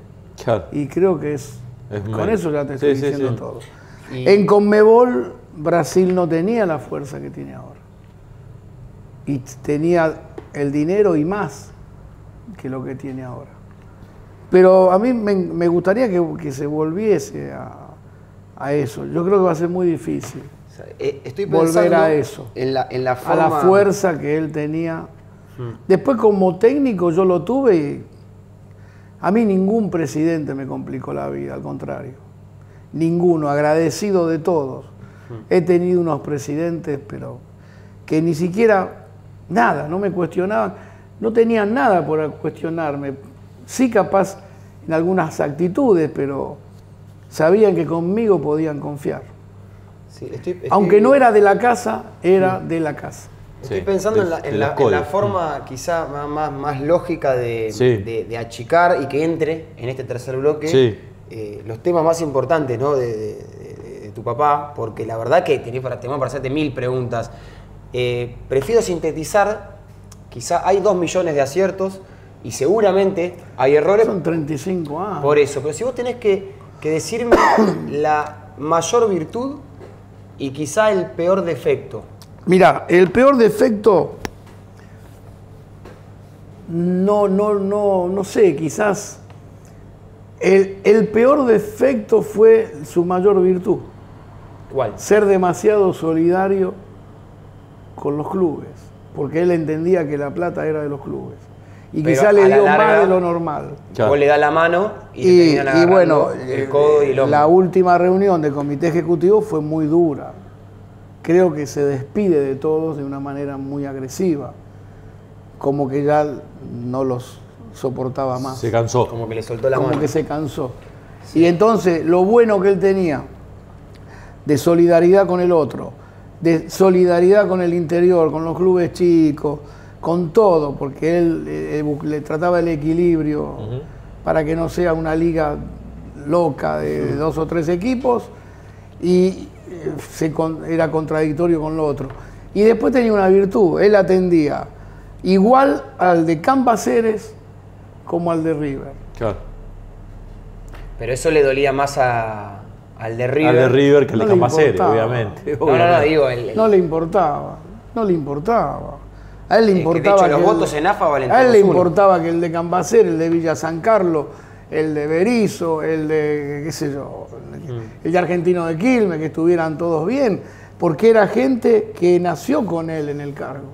S3: Claro.
S2: Y creo que es,
S3: Es
S2: con eso ya te estoy
S3: sí,
S2: diciendo
S3: sí.
S2: todo.
S1: Y-
S2: En Conmebol, Brasil no tenía la fuerza que tiene ahora. Y tenía el dinero y más que lo que tiene ahora. Pero a mí me, me gustaría que, que se volviese a, a eso. Yo creo que va a ser muy difícil
S1: eh, estoy
S2: volver a eso.
S1: En la, en la
S2: a la fuerza que él tenía. Después como técnico yo lo tuve y a mí ningún presidente me complicó la vida, al contrario. Ninguno, agradecido de todos. He tenido unos presidentes, pero que ni siquiera nada, no me cuestionaban, no tenían nada por cuestionarme. Sí capaz en algunas actitudes, pero sabían que conmigo podían confiar.
S1: Sí, estoy- estoy-
S2: Aunque no era de la casa, era de la casa.
S1: Estoy
S3: Sí,
S1: pensando
S3: de-
S1: en, la, en la- en la
S3: códigos.
S1: forma quizá más, más, más lógica de,
S3: Sí.
S1: de- de achicar y que entre en este tercer bloque
S3: Sí.
S1: eh, los temas más importantes ¿no? de, de- de- de tu papá, porque la verdad que tenés para, tengo para hacerte mil preguntas. Eh, prefiero sintetizar, quizá hay dos millones de aciertos y seguramente hay errores
S2: Son 35 años.
S1: por eso, pero si vos tenés que, que decirme la mayor virtud y quizá el peor defecto.
S2: Mira, el peor defecto, no, no, no, no sé, quizás el, el peor defecto fue su mayor virtud,
S1: ¿Cuál?
S2: ser demasiado solidario con los clubes, porque él entendía que la plata era de los clubes. Y
S1: Pero a
S2: le
S1: la
S2: dio
S1: larga-
S2: más de lo normal.
S1: Vos le das la mano y,
S2: bueno,
S1: agarrando el
S2: eh,
S1: codo y el hombro.
S2: la última reunión del comité ejecutivo fue muy dura. Creo que se despide de todos de una manera muy agresiva, como que ya no los soportaba más,
S3: Se cansó.
S1: Como que le soltó la
S2: como
S1: mano.
S2: que se cansó. Y entonces lo bueno que él tenía de solidaridad con el otro, de solidaridad con el interior, con los clubes chicos, con todo, porque él eh, le trataba el equilibrio para que no sea una liga loca de, de dos o tres equipos y eh, se con- era contradictorio con lo otro. Y después tenía una virtud, él atendía igual al de Cambaceres como al de River.
S3: Claro.
S1: Pero eso le dolía más a- al de River.
S3: Al de River que al
S2: No
S3: de Cambaceres, obviamente.
S1: No, no, no, digo, el, el-
S2: No le importaba, no le importaba. A él le
S1: que, de
S2: importaba que
S1: los
S2: el-
S1: votos en AFA valen
S2: a él le
S1: uno.
S2: importaba que el de Cambacer, el de Villa San Carlos, el de Berizo, el de qué sé yo,
S1: Mm.
S2: el de Argentino de Quilmes, que estuvieran todos bien, porque era gente que nació con él en el cargo,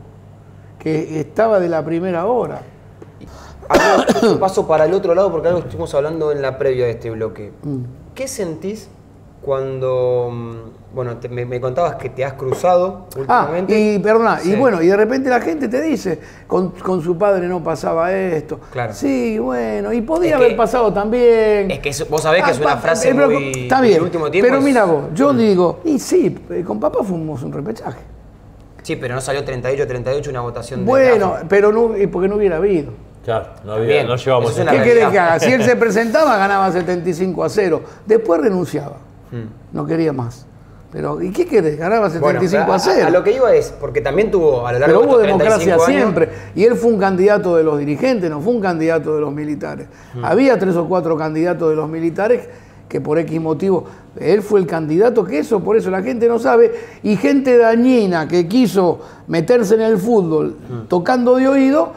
S2: que estaba de la primera hora.
S1: Paso para el otro lado porque algo estuvimos hablando en la previa de este bloque.
S2: Mm.
S1: ¿Qué sentís cuando, mm, bueno, te- me, me contabas que te has cruzado
S2: Ah,
S1: últimamente?
S2: y perdona,
S1: Sí.
S2: y bueno, y de repente la gente te dice, con, con su padre no pasaba esto.
S1: Claro.
S2: Sí, bueno, y podía
S1: Es
S2: haber
S1: que-
S2: pasado también.
S1: Es que eso- vos sabés que es
S2: Ah,
S1: una
S2: pa-
S1: frase
S2: pero-
S1: muy...
S2: Está
S1: del
S2: bien,
S1: último tiempo
S2: pero
S1: es-
S2: mira vos, yo digo, y sí, eh, con papá fuimos un repechaje.
S1: Sí, pero no salió 38-38 una votación de
S2: Bueno, pero no, porque no hubiera habido.
S3: Claro, no, había, no llevamos
S2: ¿Qué querés que haga? Si él se presentaba, ganaba 75 a 0. Después renunciaba.
S1: Hmm.
S2: No quería más. Pero, ¿y qué querés? Ganaba
S1: Bueno,
S2: 75
S1: pero
S2: a 0.
S1: A, lo que iba es, porque también tuvo a lo largo
S2: Pero
S1: de
S2: hubo
S1: estos 35
S2: democracia
S1: años,
S2: siempre. Y él fue un candidato de los dirigentes, no fue un candidato de los militares.
S1: Mm.
S2: Había tres o cuatro candidatos de los militares que por X motivo, él fue el candidato que eso, por eso la gente no sabe. Y gente dañina que quiso meterse en el fútbol
S1: Mm.
S2: tocando de oído,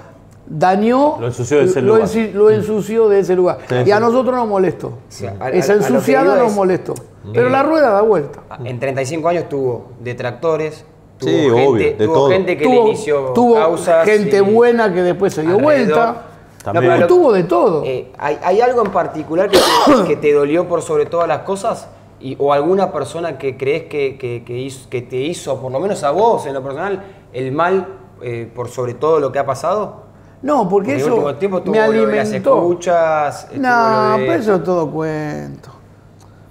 S2: dañó,
S3: Lo ensució de ese
S2: lo
S3: lugar.
S2: ensi- lo ensució de ese lugar.
S3: Sí,
S2: y
S3: sí.
S2: a nosotros nos molestó.
S1: Sí, a-
S2: Esa ensuciada nos
S1: es-
S2: molestó. Pero
S1: Eh,
S2: la rueda da vuelta.
S1: En 35 años tuvo detractores, tuvo,
S3: Sí,
S1: gente,
S3: obvio, de
S1: tuvo
S3: todo.
S1: gente que
S2: tuvo,
S1: le inició
S2: tuvo
S1: causas
S2: gente
S1: y-
S2: buena que después se dio
S1: alrededor.
S2: vuelta.
S3: También.
S1: pero lo-
S2: tuvo de todo.
S1: Eh, ¿hay, hay algo en particular que te, que te dolió por sobre todas las cosas? Y, ¿O alguna persona que crees que, que- que hizo- que te hizo, por lo menos a vos en lo personal, el mal eh, por sobre todo lo que ha pasado?
S2: No, porque
S1: en el
S2: eso
S1: último tiempo tuvo
S2: me
S1: lo de las
S2: alimentó.
S1: escuchas,
S2: No,
S1: de-
S2: pero eso es todo cuento.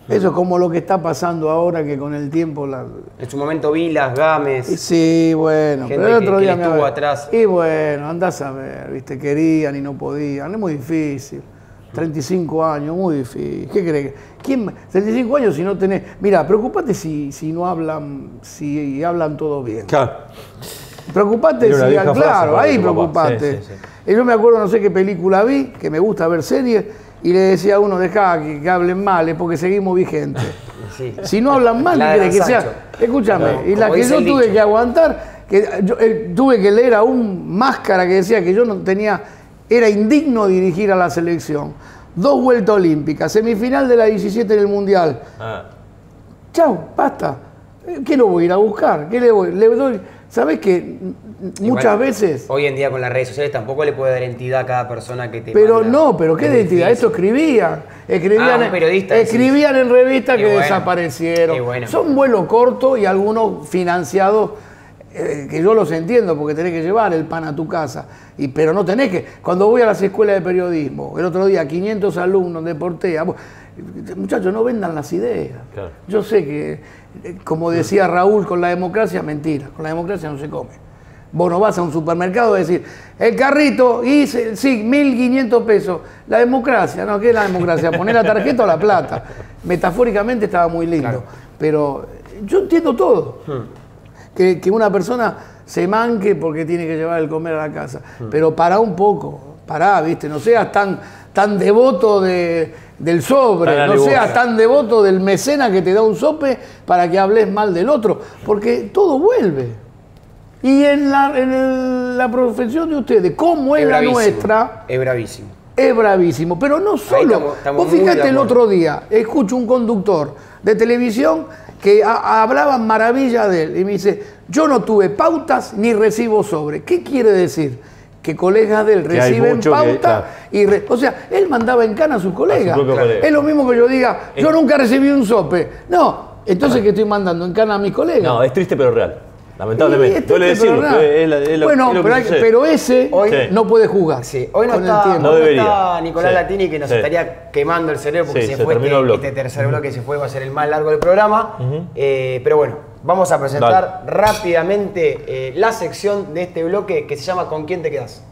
S2: Eso es como lo que está pasando ahora que con el tiempo la...
S1: En su momento Vilas, Gámez.
S2: Sí, bueno,
S1: Gente
S2: pero el otro
S1: que- que
S2: día me
S1: estuvo atrás.
S2: Y bueno, andás a ver, viste, querían y no podían, es muy difícil. 35 años, muy difícil. ¿Qué crees? ¿Quién, 35 años si no tenés... Mira, preocupate si, si no hablan, si hablan todo bien.
S3: Claro.
S2: Preocupate si,
S3: frase
S2: claro, ahí preocupate.
S3: Sí, sí,
S2: Y yo me acuerdo, no sé qué película vi, que me gusta ver series, y le decía a uno, dejá que, que hablen mal, es porque seguimos vigentes.
S12: Sí.
S2: Si no hablan mal,
S12: La
S2: ¿qué
S12: de
S2: querés que sea? Escúchame,
S12: Claro,
S2: y la que yo tuve
S12: dicho.
S2: que aguantar, que yo eh, tuve que leer a un máscara que decía que yo no tenía, era indigno dirigir a la selección. Dos vueltas olímpicas, semifinal de la 17 en el Mundial.
S3: Ah.
S2: Chau, basta. Eh, ¿Qué lo voy a ir a buscar? ¿Qué le voy? Le doy. ¿Sabes que muchas
S1: Igual,
S2: veces
S1: Hoy en día con las redes sociales tampoco le puede dar entidad a cada persona que te
S2: Pero
S1: manda.
S2: no, pero qué
S1: Es
S2: identidad,
S1: difícil.
S2: esto escribían. Escribían,
S1: Ah, periodista,
S2: escribían en revistas que
S1: bueno,
S2: desaparecieron.
S1: qué bueno.
S2: Son vuelos cortos y algunos financiados, eh, que yo los entiendo porque tenés que llevar el pan a tu casa. Y, pero no tenés que. Cuando voy a las escuelas de periodismo, el otro día, 500 alumnos de Portea, muchachos, no vendan las ideas.
S3: Claro.
S2: Yo sé que, como decía Raúl, con la democracia, mentira. Con la democracia no se come. Vos no vas a un supermercado y decir, el carrito, y sí, 1.500 pesos. La democracia, no, ¿qué es la democracia? ¿Poner la tarjeta o la plata? Metafóricamente estaba muy lindo. Pero yo entiendo todo. Que, que una persona se manque porque tiene que llevar el comer a la casa. Pero pará un poco, pará, ¿viste? No seas tan, tan devoto de- del sobre, no seas tan devoto del mecena que te da un sope para que hables mal del otro. Porque todo vuelve. Y en la, en el- la profesión de ustedes, como es,
S1: Es
S2: la nuestra,
S1: Es bravísimo.
S2: es bravísimo. Pero no solo.
S1: estamos- estamos
S2: Vos fíjate el otro día, escucho un conductor de televisión que ha- hablaba maravilla de él y me dice, yo no tuve pautas ni recibo sobre. ¿Qué quiere decir? Que colegas de él reciben
S3: que-
S2: pauta y... re- o sea, él mandaba en cana a sus colegas.
S3: propio colega.
S2: Es lo mismo que yo diga, yo
S3: Es-
S2: nunca recibí un sope. No, entonces que estoy mandando en cana a mis colegas.
S3: No, es triste pero real. Lamentablemente.
S2: Este
S3: Duele
S2: es el
S3: decirlo.
S2: programa.
S3: pero es la- es lo-
S2: bueno,
S3: es lo que
S2: pero, hay- pero ese
S3: Hoy- Sí.
S2: no puede jugar.
S1: Sí, hoy no
S2: el
S1: está,
S2: tiempo.
S3: No
S1: no está Nicolás
S3: Sí.
S1: Latini que nos
S3: Sí.
S1: estaría quemando el cerebro porque
S3: Sí,
S1: se,
S3: se
S1: fue
S3: el
S1: este, este tercer bloque se fue, va a ser el más largo del programa. Eh, pero bueno, vamos a presentar rápidamente eh, la sección de este bloque que se llama ¿Con quién te quedas?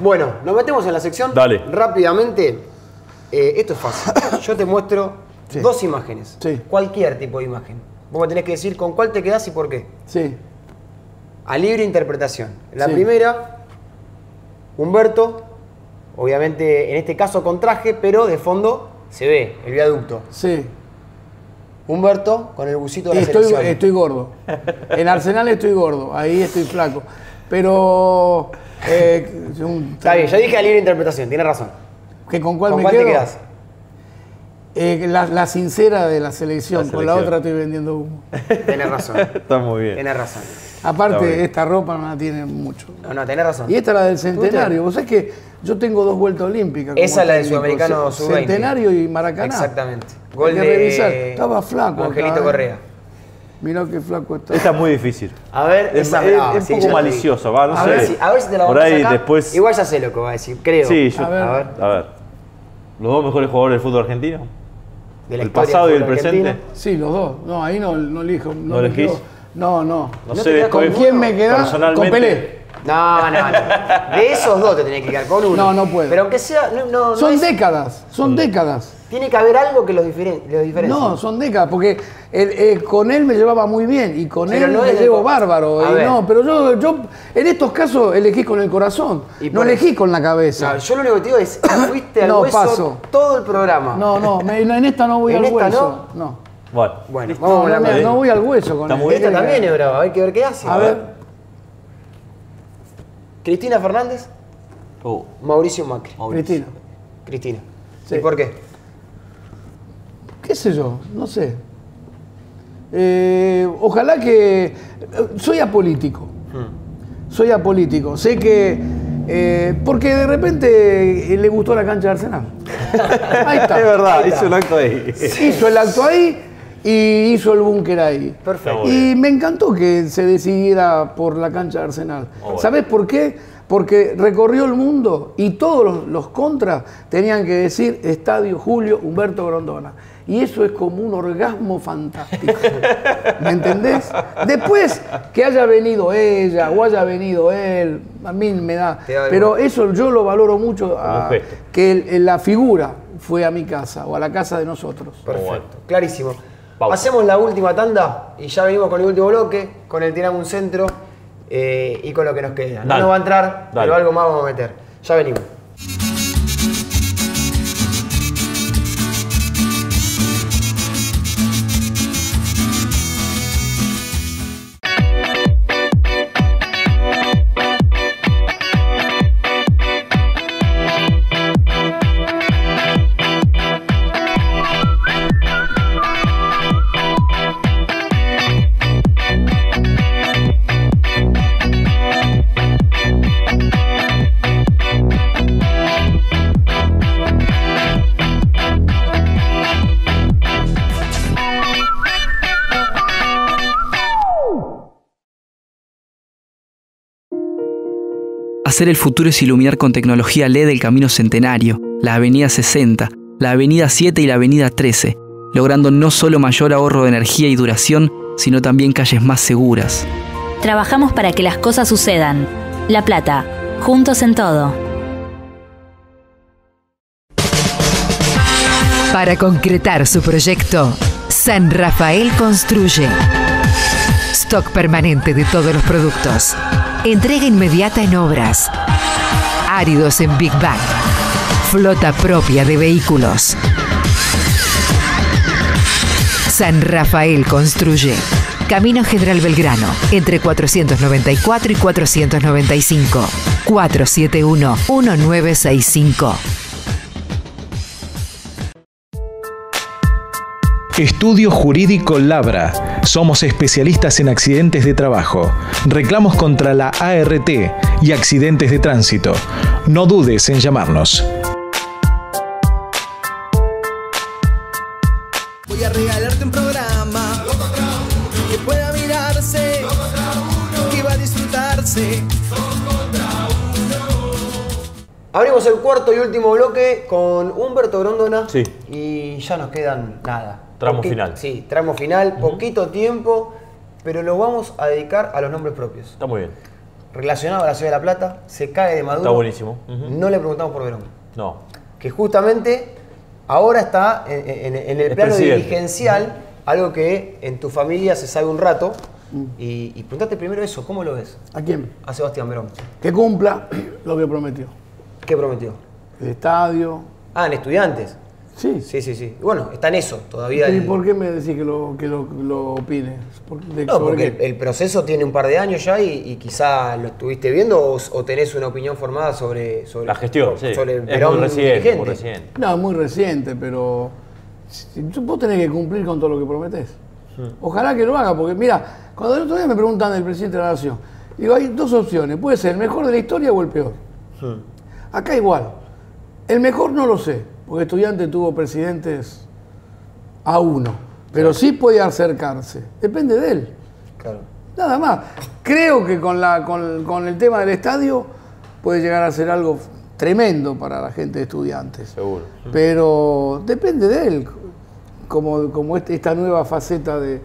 S1: Bueno, nos metemos en la sección.
S3: Dale.
S1: Rápidamente. Eh, esto es fácil. Yo te muestro
S2: Sí.
S1: dos imágenes.
S2: Sí.
S1: Cualquier tipo de imagen. Vos me tenés que decir con cuál te quedás y por qué.
S2: Sí,
S1: A libre interpretación. La
S2: Sí.
S1: primera, Humberto, obviamente en este caso con traje, pero de fondo se ve el viaducto.
S2: sí.
S1: Humberto con el busito de la
S2: Estoy,
S1: selección.
S2: estoy gordo. En Arsenal estoy gordo, ahí estoy flaco. Pero. eh, un-
S1: Está bien, yo dije a libre interpretación, tienes razón.
S2: ¿que ¿Con cuál
S1: ¿Con
S2: me
S1: cuál
S2: quedo?
S1: te quedás?
S2: Eh, la, la sincera de la selección,
S3: La
S2: con la otra estoy vendiendo humo.
S1: Tenés razón.
S3: Está muy bien.
S1: tenés razón.
S2: Aparte, esta ropa no la tiene mucho.
S1: No, no, tenés razón.
S2: Y esta es la del centenario. Vos sabés que yo tengo dos vueltas olímpicas.
S1: Esa es la del
S2: técnico,
S1: Sudamericano
S2: ce-
S1: Sub-20.
S2: Centenario y Maracaná.
S1: Exactamente.
S2: Hay
S1: Gol
S2: que
S1: de
S2: revisar. Estaba flaco.
S1: Angelito
S2: ¿eh?
S1: Correa.
S2: Mirá qué flaco está.
S3: Esta es muy difícil.
S1: A ver,
S3: Es,
S1: esa
S3: es-
S1: brava,
S3: es
S1: sí,
S3: un poco malicioso, va, no
S1: a
S3: sé.
S1: Ver si, a ver si te la
S3: Por
S1: vamos
S3: ahí
S1: a sacar.
S3: después.
S1: Igual ya sé lo que va a decir, creo.
S3: Sí, yo-
S2: A ver.
S1: A ver.
S3: A ver. Los dos mejores jugadores del fútbol argentino.
S1: De
S3: el pasado y el presente.
S2: Sí, los dos. No, ahí no, no elijo. No,
S3: ¿No elegís?
S2: No, no.
S3: No,
S1: ¿No
S3: sé,
S1: con
S2: ¿Quién me queda?
S3: Personalmente.
S2: Con Pelé.
S1: No, no, no. De esos dos te tenés que quedar con uno.
S2: No, no puedo.
S1: Pero aunque sea. No, no, no
S2: Son
S1: es-
S2: décadas, son décadas.
S1: Tiene que haber algo que los, diferen, los diferencie.
S2: No, son décadas, porque el- eh, con él me llevaba muy bien y con
S1: Pero
S2: él
S1: no
S2: me llevo bárbaro.
S1: A
S2: y
S1: ver.
S2: no, pero yo, yo en estos casos elegí con el corazón,
S1: Y
S2: no elegí
S1: eso.
S2: con la cabeza.
S1: No, yo lo único que te digo es, fuiste al
S2: No,
S1: hueso
S2: paso.
S1: todo el programa.
S2: No, no, me- en esta no voy
S1: ¿En
S2: al
S1: esta
S2: hueso. No,
S3: Bueno.
S1: Bueno,
S2: no,
S1: vamos
S2: no, no voy al hueso con
S3: Está
S2: él.
S1: Esta también es brava, hay que ver qué hace.
S2: A ver,
S1: Cristina Fernández,
S3: Oh,
S1: Mauricio Macri.
S2: Cristina.
S1: Cristina.
S2: Sí.
S1: ¿Y por qué?
S2: ¿Qué sé yo? No sé. Eh, ojalá que... Soy apolítico. Soy apolítico. Sé que... eh, porque de repente eh, le gustó la cancha de Arsenal. Ahí está.
S3: es verdad, hizo un acto ahí.
S2: Hizo el acto ahí y hizo el búnker ahí.
S1: Perfecto.
S2: Y me encantó que se decidiera por la cancha de Arsenal.
S3: Oh, bueno.
S2: ¿Sabes por qué? Porque recorrió el mundo y todos los, los contras tenían que decir Estadio Julio Humberto Grondona. Y eso es como un orgasmo fantástico. ¿Me entendés? Después que haya venido ella o haya venido él, a mí me da. Pero eso yo lo valoro mucho, a- que el- el- la figura fue a mi casa o a la casa de nosotros.
S1: Perfecto, clarísimo.
S3: Pausa.
S1: Hacemos la última tanda y ya venimos con el último bloque, con el tiramos un centro eh, y con lo que nos queda. No nos va a entrar,
S3: Dale.
S1: pero algo más vamos a meter. Ya venimos.
S5: Hacer el futuro es iluminar con tecnología LED el Camino Centenario, la Avenida 60, la Avenida 7 y la Avenida 13, logrando no solo mayor ahorro de energía y duración, sino también calles más seguras.
S6: Trabajamos para que las cosas sucedan. La Plata, juntos en todo.
S10: Para concretar su proyecto, San Rafael construye. Stock permanente de todos los productos. Entrega inmediata en obras. Áridos en Big Bang. Flota propia de vehículos. San Rafael construye. Camino General Belgrano, entre 494 y 495. 471-1965.
S7: Estudio Jurídico Labra. Somos especialistas en accidentes de trabajo, reclamos contra la ART y accidentes de tránsito. No dudes en llamarnos.
S4: Voy a regalarte un programa que pueda mirarse, que va a disfrutarse.
S1: Abrimos el cuarto y último bloque con Humberto Grondona.
S3: Sí.
S1: Y ya nos quedan nada.
S3: Tramo
S1: Poqui-
S3: final.
S1: Sí, tramo final, poquito tiempo, pero lo vamos a dedicar a los nombres propios.
S3: Está muy bien.
S1: Relacionado a la ciudad de La Plata, se cae de Maduro.
S3: Está buenísimo.
S1: No le preguntamos por Verón.
S3: No.
S1: Que justamente ahora está en, en- en el
S3: Es
S1: plano
S3: presidente.
S1: dirigencial, algo que en tu familia se sabe un rato. Y, y preguntate primero eso, ¿cómo lo ves?
S2: ¿A quién?
S1: A Sebastián Verón.
S2: Que cumpla lo que prometió.
S1: ¿Qué prometió?
S2: El estadio.
S1: Ah, en estudiantes.
S2: Sí.
S1: Sí, sí, sí. Bueno, está en eso todavía.
S2: ¿Y
S1: el-
S2: por qué me decís que lo, que lo, lo opine? ¿Por- de-
S1: No, porque el, el proceso tiene un par de años ya y, y quizá lo estuviste viendo o, o tenés una opinión formada sobre, sobre
S3: La gestión, sí.
S1: sobre
S3: Es
S1: Verón
S3: muy reciente, muy reciente.
S2: No, muy reciente, pero si- vos tenés que cumplir con todo lo que prometés. Ojalá que lo haga, porque mira, cuando el otro día me preguntan del presidente de la Nación, digo, hay dos opciones, puede ser el mejor de la historia o el peor. Acá igual. El mejor no lo sé, porque estudiante tuvo presidentes a uno, pero sí puede acercarse. Depende de él.
S1: Claro.
S2: Nada más. Creo que con, la, con, con el tema del estadio puede llegar a ser algo tremendo para la gente de estudiantes.
S3: Seguro.
S2: Pero depende de él, como, como este- esta nueva faceta de,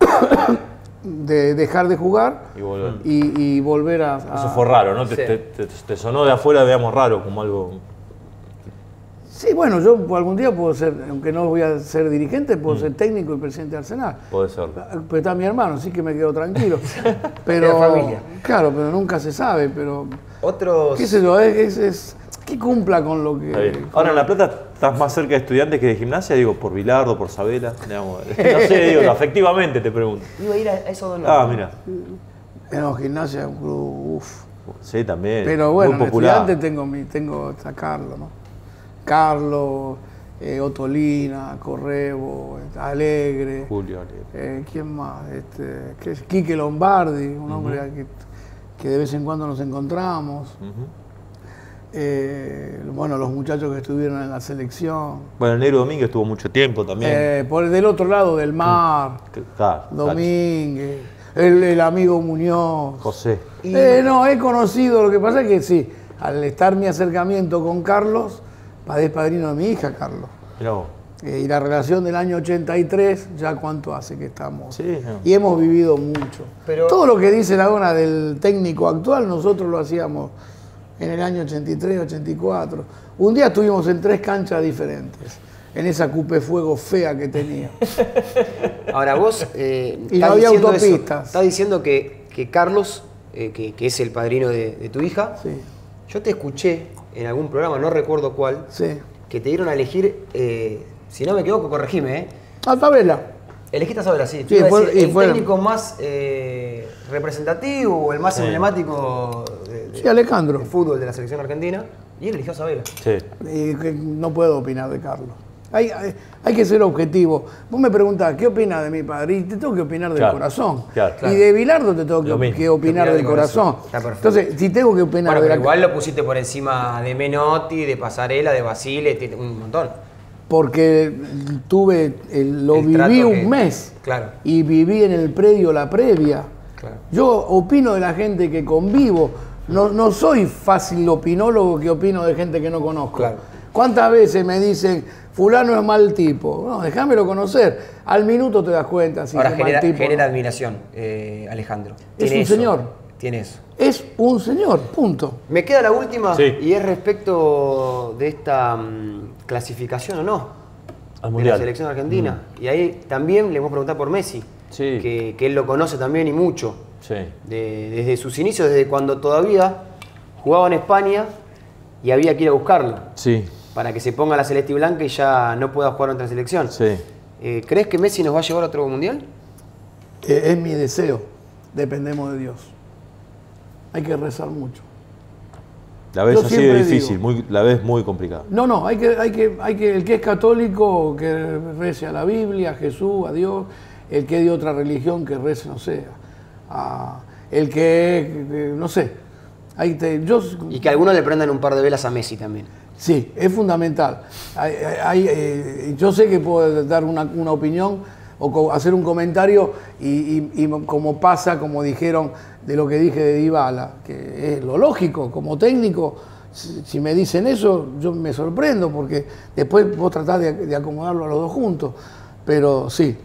S2: de dejar de jugar
S3: Y volver.
S2: y, y volver a... a-
S3: Eso fue raro, ¿no? Te,
S1: Sí.
S3: te- te- te sonó de afuera, digamos, raro, como algo.
S2: Sí, bueno, yo algún día puedo ser, aunque no voy a ser dirigente, puedo
S3: Mm.
S2: ser técnico y presidente de Arsenal.
S3: Puede ser.
S2: Pero está mi hermano, así que me quedo tranquilo. Pero,
S1: familia.
S2: Claro, pero nunca se sabe, pero...
S1: Otros.
S2: ¿Qué sé yo? Es, es- es- que cumpla con lo que...
S3: Ahora en La Plata estás más cerca de estudiantes que de gimnasia, digo, por Bilardo, por Sabela. digamos. No sé, digo, afectivamente te pregunto.
S1: Iba a ir a, esos dos
S3: Ah, mira.
S2: No, gimnasia, un club, uf.
S3: Sí, también.
S2: Pero bueno,
S3: muy
S2: en
S3: popular.
S2: estudiante tengo, mi, tengo a Carlos, ¿no? Carlos, eh, Otolina, Correbo, Alegre.
S3: Julio Alegre.
S2: eh, ¿Quién más? Este, que es Quique Lombardi, un hombre que, que de vez en cuando nos encontramos. Eh, bueno, los muchachos que estuvieron en la selección.
S3: Bueno, el Negro Domínguez estuvo mucho tiempo también.
S2: Eh, por el del otro lado del mar,
S3: claro,
S2: Domínguez, el, el amigo Muñoz.
S3: José.
S2: Eh, no, he conocido, lo que pasa es que sí, al estar mi acercamiento con Carlos, es padrino de mi hija, Carlos. Eh, y la relación del año 83, ya cuánto hace que estamos.
S3: Sí, no.
S2: Y hemos vivido mucho.
S1: Pero-
S2: Todo lo que dice la dona del técnico actual, nosotros lo hacíamos en el año 83, 84. Un día estuvimos en tres canchas diferentes, en esa cupe fuego fea que tenía.
S1: Ahora vos eh,
S2: Y no había autopistas.
S1: Estás diciendo que, que Carlos, eh, que, que es el padrino de, de tu hija,
S2: Sí,
S1: yo te escuché en algún programa, no recuerdo cuál,
S2: sí.
S1: que te dieron a elegir, eh, si no me equivoco, corregime, ¿eh?
S2: Altabela.
S1: Elegiste a Sabela, sí.
S2: Sí, fue-
S1: decir, el
S2: fue-
S1: técnico más eh, representativo o el más emblemático de, de-
S2: Sí, Alejandro.
S1: de fútbol de la selección argentina. Y él eligió a Sabela.
S3: Sí.
S2: Y que no puedo opinar de Carlos. Hay, hay, hay que ser objetivo. Vos me preguntás, ¿qué opinas de mi padre? Y te tengo que opinar del
S3: Claro,
S2: corazón.
S3: claro, claro.
S2: Y de Bilardo te tengo que,
S3: mismo.
S2: que opinar del corazón.
S1: Está perfecto.
S2: Entonces, si tengo que opinar
S1: Bueno,
S2: de
S1: pero
S2: la
S1: igual lo pusiste por encima de Menotti, de Pasarela, de Basile, un montón.
S2: Porque tuve, el- lo
S1: El
S2: viví un
S1: que-
S2: mes.
S1: claro.
S2: Y viví en el predio la previa.
S1: Claro.
S2: Yo opino de la gente que convivo. No, no soy fácil opinólogo que opino de gente que no conozco.
S1: Claro.
S2: ¿Cuántas veces me dicen, fulano es mal tipo? No, déjamelo conocer. Al minuto te das cuenta si
S1: Ahora
S2: es
S1: genera,
S2: mal tipo.
S1: genera
S2: no.
S1: admiración, eh, Alejandro.
S2: Es un
S1: eso,
S2: señor.
S1: Tiene eso.
S2: Es un señor, punto.
S1: Me queda la última
S3: Sí.
S1: y es respecto de esta mm, clasificación o no
S3: Al
S1: de la selección argentina. Y ahí también le hemos preguntado por Messi,
S3: Sí.
S1: que, que él lo conoce también y mucho.
S3: Sí.
S1: De- desde sus inicios, desde cuando todavía jugaba en España y había que ir a buscarlo
S3: Sí.
S1: Para que se ponga la celeste y blanca y ya no pueda jugar otra selección.
S3: Sí.
S1: Eh, ¿Crees que Messi nos va a llevar a otro mundial?
S2: Eh, es mi deseo. Dependemos de Dios. Hay que rezar mucho.
S3: La ves
S2: Yo
S3: así de difícil,
S2: digo-
S3: muy, la ves muy complicada.
S2: No, no, hay que, hay que, hay que, el que es católico que rece a la Biblia, a Jesús, a Dios, el que es de otra religión que rece, no sé, a- el que es, eh, no sé. Hay te- yo,
S1: Y que algunos le prendan un par de velas a Messi también.
S2: Sí, es fundamental. Eh, yo sé que puedo dar una, opinión o hacer un comentario y, como pasa, como dijeron de lo que dije de Dybala, que es lo lógico, como técnico, si, me dicen eso, yo me sorprendo porque después vos tratás de, acomodarlo a los dos juntos. Pero sí,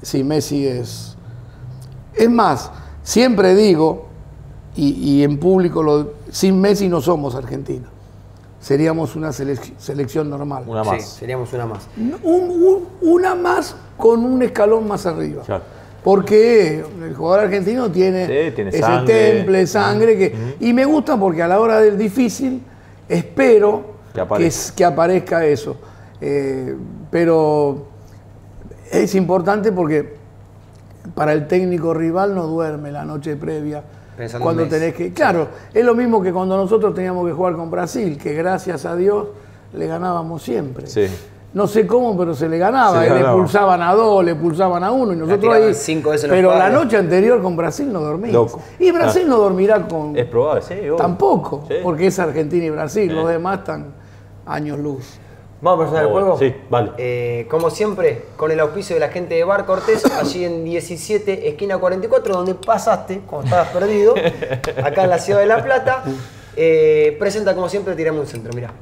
S2: sí, Messi es... Es más, siempre digo, y, y en público, lo, sin Messi no somos Argentina. Seríamos una selec- selección normal.
S3: Una
S1: Sí,
S3: más.
S1: seríamos una más.
S2: Un- un- una más con un escalón más arriba.
S3: Claro.
S2: Porque el jugador argentino tiene,
S3: Sí, tiene
S2: ese
S3: sangre.
S2: temple, sangre. Que, Y me gusta porque a la hora del difícil espero
S3: Que
S2: que,
S3: aparezca.
S2: que aparezca eso. Eh, pero es importante porque para el técnico rival no duerme la noche previa.
S1: Pensando
S2: cuando tenés que. Claro, es lo mismo que cuando nosotros teníamos que jugar con Brasil, que gracias a Dios le ganábamos siempre.
S3: Sí.
S2: No sé cómo, pero se le ganaba.
S3: Se le
S2: pulsaban a dos, le pulsaban a uno. Y nosotros ahí.
S1: cinco veces
S2: pero la noche anterior con Brasil no dormimos.
S3: Loco.
S2: Y Brasil
S3: Ah.
S2: no dormirá con.
S3: Es probable, sí. obvio.
S2: Tampoco,
S3: Sí.
S2: porque es Argentina y Brasil. Los demás están años luz.
S1: Vamos a empezar el juego.
S3: sí, vale.
S1: Eh, como siempre, con el auspicio de la gente de Bar Cortés, allí en 17, esquina 44, donde pasaste cuando estabas perdido, acá en la ciudad de La Plata. Eh, presenta como siempre, tiramos un centro, mirá.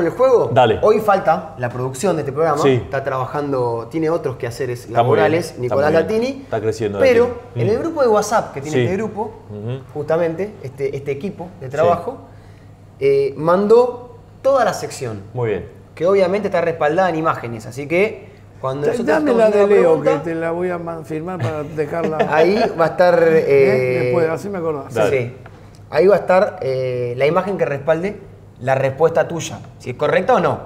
S1: Con el juego.
S3: Dale.
S1: Hoy falta la producción de este programa.
S3: Sí.
S1: Está trabajando, tiene otros quehaceres
S3: Está
S1: laborales,
S3: bien,
S1: Nicolás. Latini.
S3: Está creciendo
S1: Pero
S3: Latini.
S1: en
S3: Mm.
S1: el grupo de WhatsApp que tiene
S3: Sí.
S1: este grupo, justamente, este, este equipo de trabajo, eh, mandó toda la sección.
S3: Muy bien.
S1: que obviamente está respaldada en imágenes. Así que cuando
S2: Dame la de
S1: haciendo
S2: Leo,
S1: pregunta,
S2: que te la voy a firmar para dejarla.
S1: Ahí va a estar.
S2: ¿Eh?
S1: eh,
S2: Después, así me acordás.
S1: Sí. Ahí va a estar eh, la imagen que respalde la respuesta tuya. Si es correcta o no.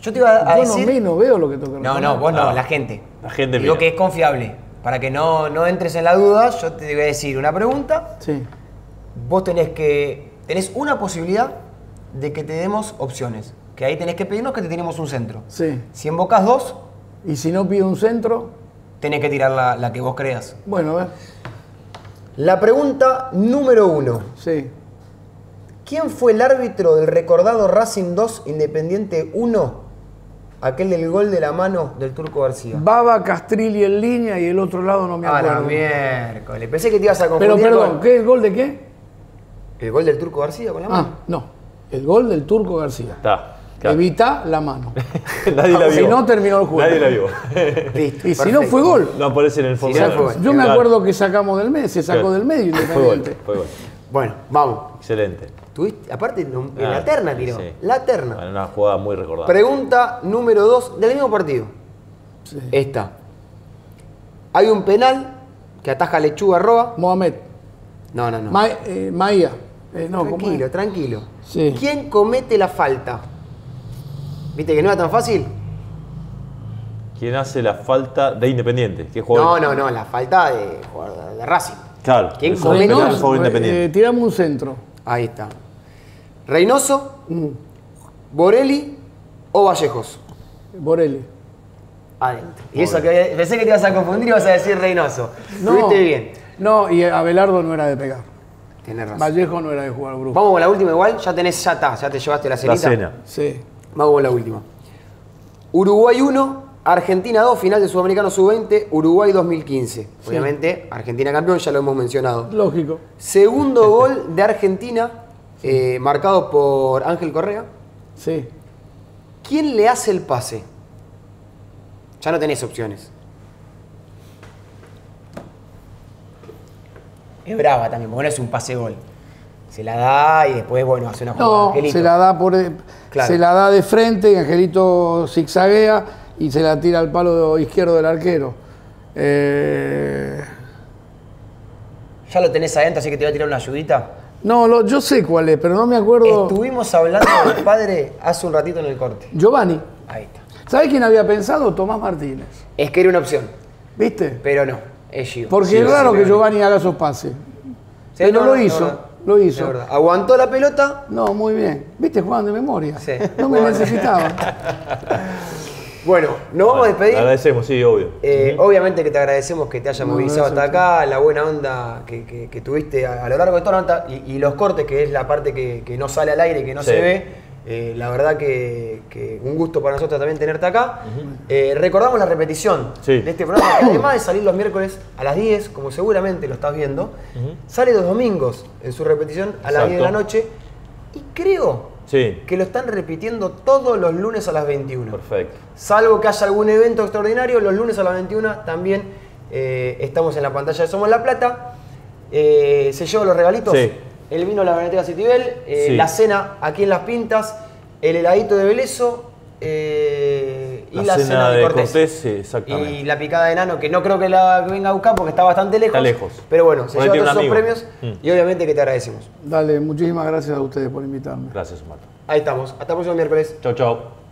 S1: Yo te iba a
S2: Yo
S1: decir.
S2: no, no veo lo que tengo que
S1: No,
S2: responder.
S1: no, vos no,
S3: Ah.
S1: la gente.
S3: La gente
S1: Digo
S3: mira.
S1: que es confiable. Para que no, no entres en la duda, yo te voy a decir una pregunta.
S2: Sí.
S1: Vos tenés que. Tenés una posibilidad de que te demos opciones. Que ahí tenés que pedirnos que te tiremos un centro.
S2: Sí.
S1: Si invocas dos,
S2: Y si no pido un centro,
S1: tenés que tirar la, la que vos creas.
S2: bueno, a ver.
S1: La pregunta número uno.
S2: Sí.
S1: ¿Quién fue el árbitro del recordado Racing 2 Independiente 1? Aquel del gol de la mano del Turco García.
S2: Baba Castrilli en línea y el otro lado no me
S1: Ah, la
S2: acuerdo.
S1: miércoles. Pensé que te ibas a confundir
S2: Pero perdón,
S1: con
S2: ¿qué? ¿El gol de qué?
S1: el gol del Turco García con la mano.
S2: Ah, no. El gol del Turco García.
S3: Está. claro.
S2: Evita la mano.
S3: Nadie la vio.
S2: Si no, terminó el juego.
S3: Nadie la vio.
S1: Listo,
S2: Y si no, fue gol.
S3: No aparece en el fondo.
S1: Si no.
S2: Yo me acuerdo que sacamos del medio, se sacó
S3: Claro.
S2: del medio
S3: Fue gol.
S2: independiente.
S3: Fue gol.
S1: Bueno, vamos.
S3: Excelente.
S1: Tuviste, aparte, en
S3: Ah,
S1: la terna tiró.
S3: sí.
S1: La terna.
S3: Bueno, una jugada muy recordada.
S1: Pregunta número 2 del mismo partido.
S2: Sí.
S1: Esta. Hay un penal que ataja Lechuga Roa.
S2: Mohamed.
S1: No, no, no.
S2: Ma- eh, Maía. Eh, no,
S1: tranquilo, tranquilo.
S2: Sí.
S1: ¿Quién comete la falta? ¿Viste que no era tan fácil?
S3: ¿Quién hace la falta de Independiente? ¿Qué jugador?
S1: No, no, no, la falta de, de Racing.
S3: Claro.
S1: ¿Quién comete?
S3: penal a
S2: Reynoso,
S3: favor
S2: eh,
S3: Independiente.
S2: eh, tiramos un centro.
S1: Ahí está. ¿Reynoso,
S2: Mm,
S1: Borelli o Vallejos?
S2: Borelli.
S1: Adentro. Y eso que pensé que te ibas a confundir y ibas a decir Reynoso.
S2: No,
S1: Estuviste bien.
S2: No, y Abelardo no era de pegar.
S1: Tenés razón.
S2: Vallejo no era de jugar brujo.
S1: Vamos con la última igual, ya tenés, ya está, ya te llevaste la
S3: La
S1: cenita.
S3: cena.
S2: Sí.
S1: Vamos con la última. Uruguay 1, Argentina 2, final de Sudamericano Sub-20, Uruguay 2015. Obviamente, Argentina campeón, ya lo hemos mencionado.
S2: Lógico.
S1: Segundo gol de Argentina, eh, marcado por Ángel Correa.
S2: Sí.
S1: ¿Quién le hace el pase? Ya no tenés opciones. Es brava también, porque no es un pase gol. Se la da y después, bueno, hace una jugada.
S2: No,
S1: Angelito.
S2: se la da por eh,
S1: Claro.
S2: se la da de frente y Angelito zigzaguea y se la tira al palo izquierdo del arquero. Eh,
S1: Ya lo tenés adentro, así que te voy a tirar una ayudita.
S2: No, lo- yo sé cuál es, pero no me acuerdo.
S1: Estuvimos hablando del padre hace un ratito en el corte.
S2: Giovanni.
S1: Ahí está.
S2: ¿Sabes quién había pensado? Tomás Martínez.
S1: Es que era una opción,
S2: ¿Viste?
S1: pero no. Es Gio.
S2: Porque
S1: Sí,
S2: es
S1: sí,
S2: raro que Giovanni haga esos pases.
S1: Sí,
S2: pero
S1: no,
S2: lo
S1: no,
S2: hizo,
S1: no,
S2: lo hizo.
S1: Aguantó la pelota.
S2: No, muy bien. ¿Viste? Jugaban de memoria.
S1: Sí.
S2: No me necesitaba.
S1: Bueno, nos vamos a despedir.
S3: Agradecemos, sí, obvio.
S1: Eh, Obviamente que te agradecemos que te hayas
S2: No,
S1: movilizado hasta acá, la buena onda que, que- que tuviste a, a lo largo de toda la nota y, y los cortes, que es la parte que, que no sale al aire, que no
S3: Sí.
S1: se ve. Eh, la verdad que, que un gusto para nosotros también tenerte acá. Eh, recordamos la repetición
S3: Sí.
S1: de este programa, que además de salir los miércoles a las 10, como seguramente lo estás viendo, sale los domingos en su repetición a las 10 de la noche. Y creo
S3: Sí.
S1: que lo están repitiendo todos los lunes a las 21.
S3: Perfecto.
S1: Salvo que haya algún evento extraordinario, los lunes a las 21 también eh, estamos en la pantalla de Somos La Plata. Eh, se llevan los regalitos.
S3: Sí.
S1: El vino de la Veneteca Citibel, eh,
S3: Sí.
S1: la cena aquí en Las Pintas, el heladito de Belezo eh, y
S3: La
S1: la,
S3: cena
S1: cena, de,
S3: de
S1: Cortés.
S3: Cortés, sí, exactamente.
S1: Y la picada de enano, que no creo que la que venga a buscar porque está bastante lejos.
S3: Está lejos.
S1: Pero bueno, se llevan todos esos premios
S3: Mm.
S1: y obviamente que te agradecemos.
S2: Dale, muchísimas gracias a ustedes por invitarme.
S3: Gracias, Marta.
S1: Ahí estamos. Hasta el próximo miércoles.
S3: Chau, chau.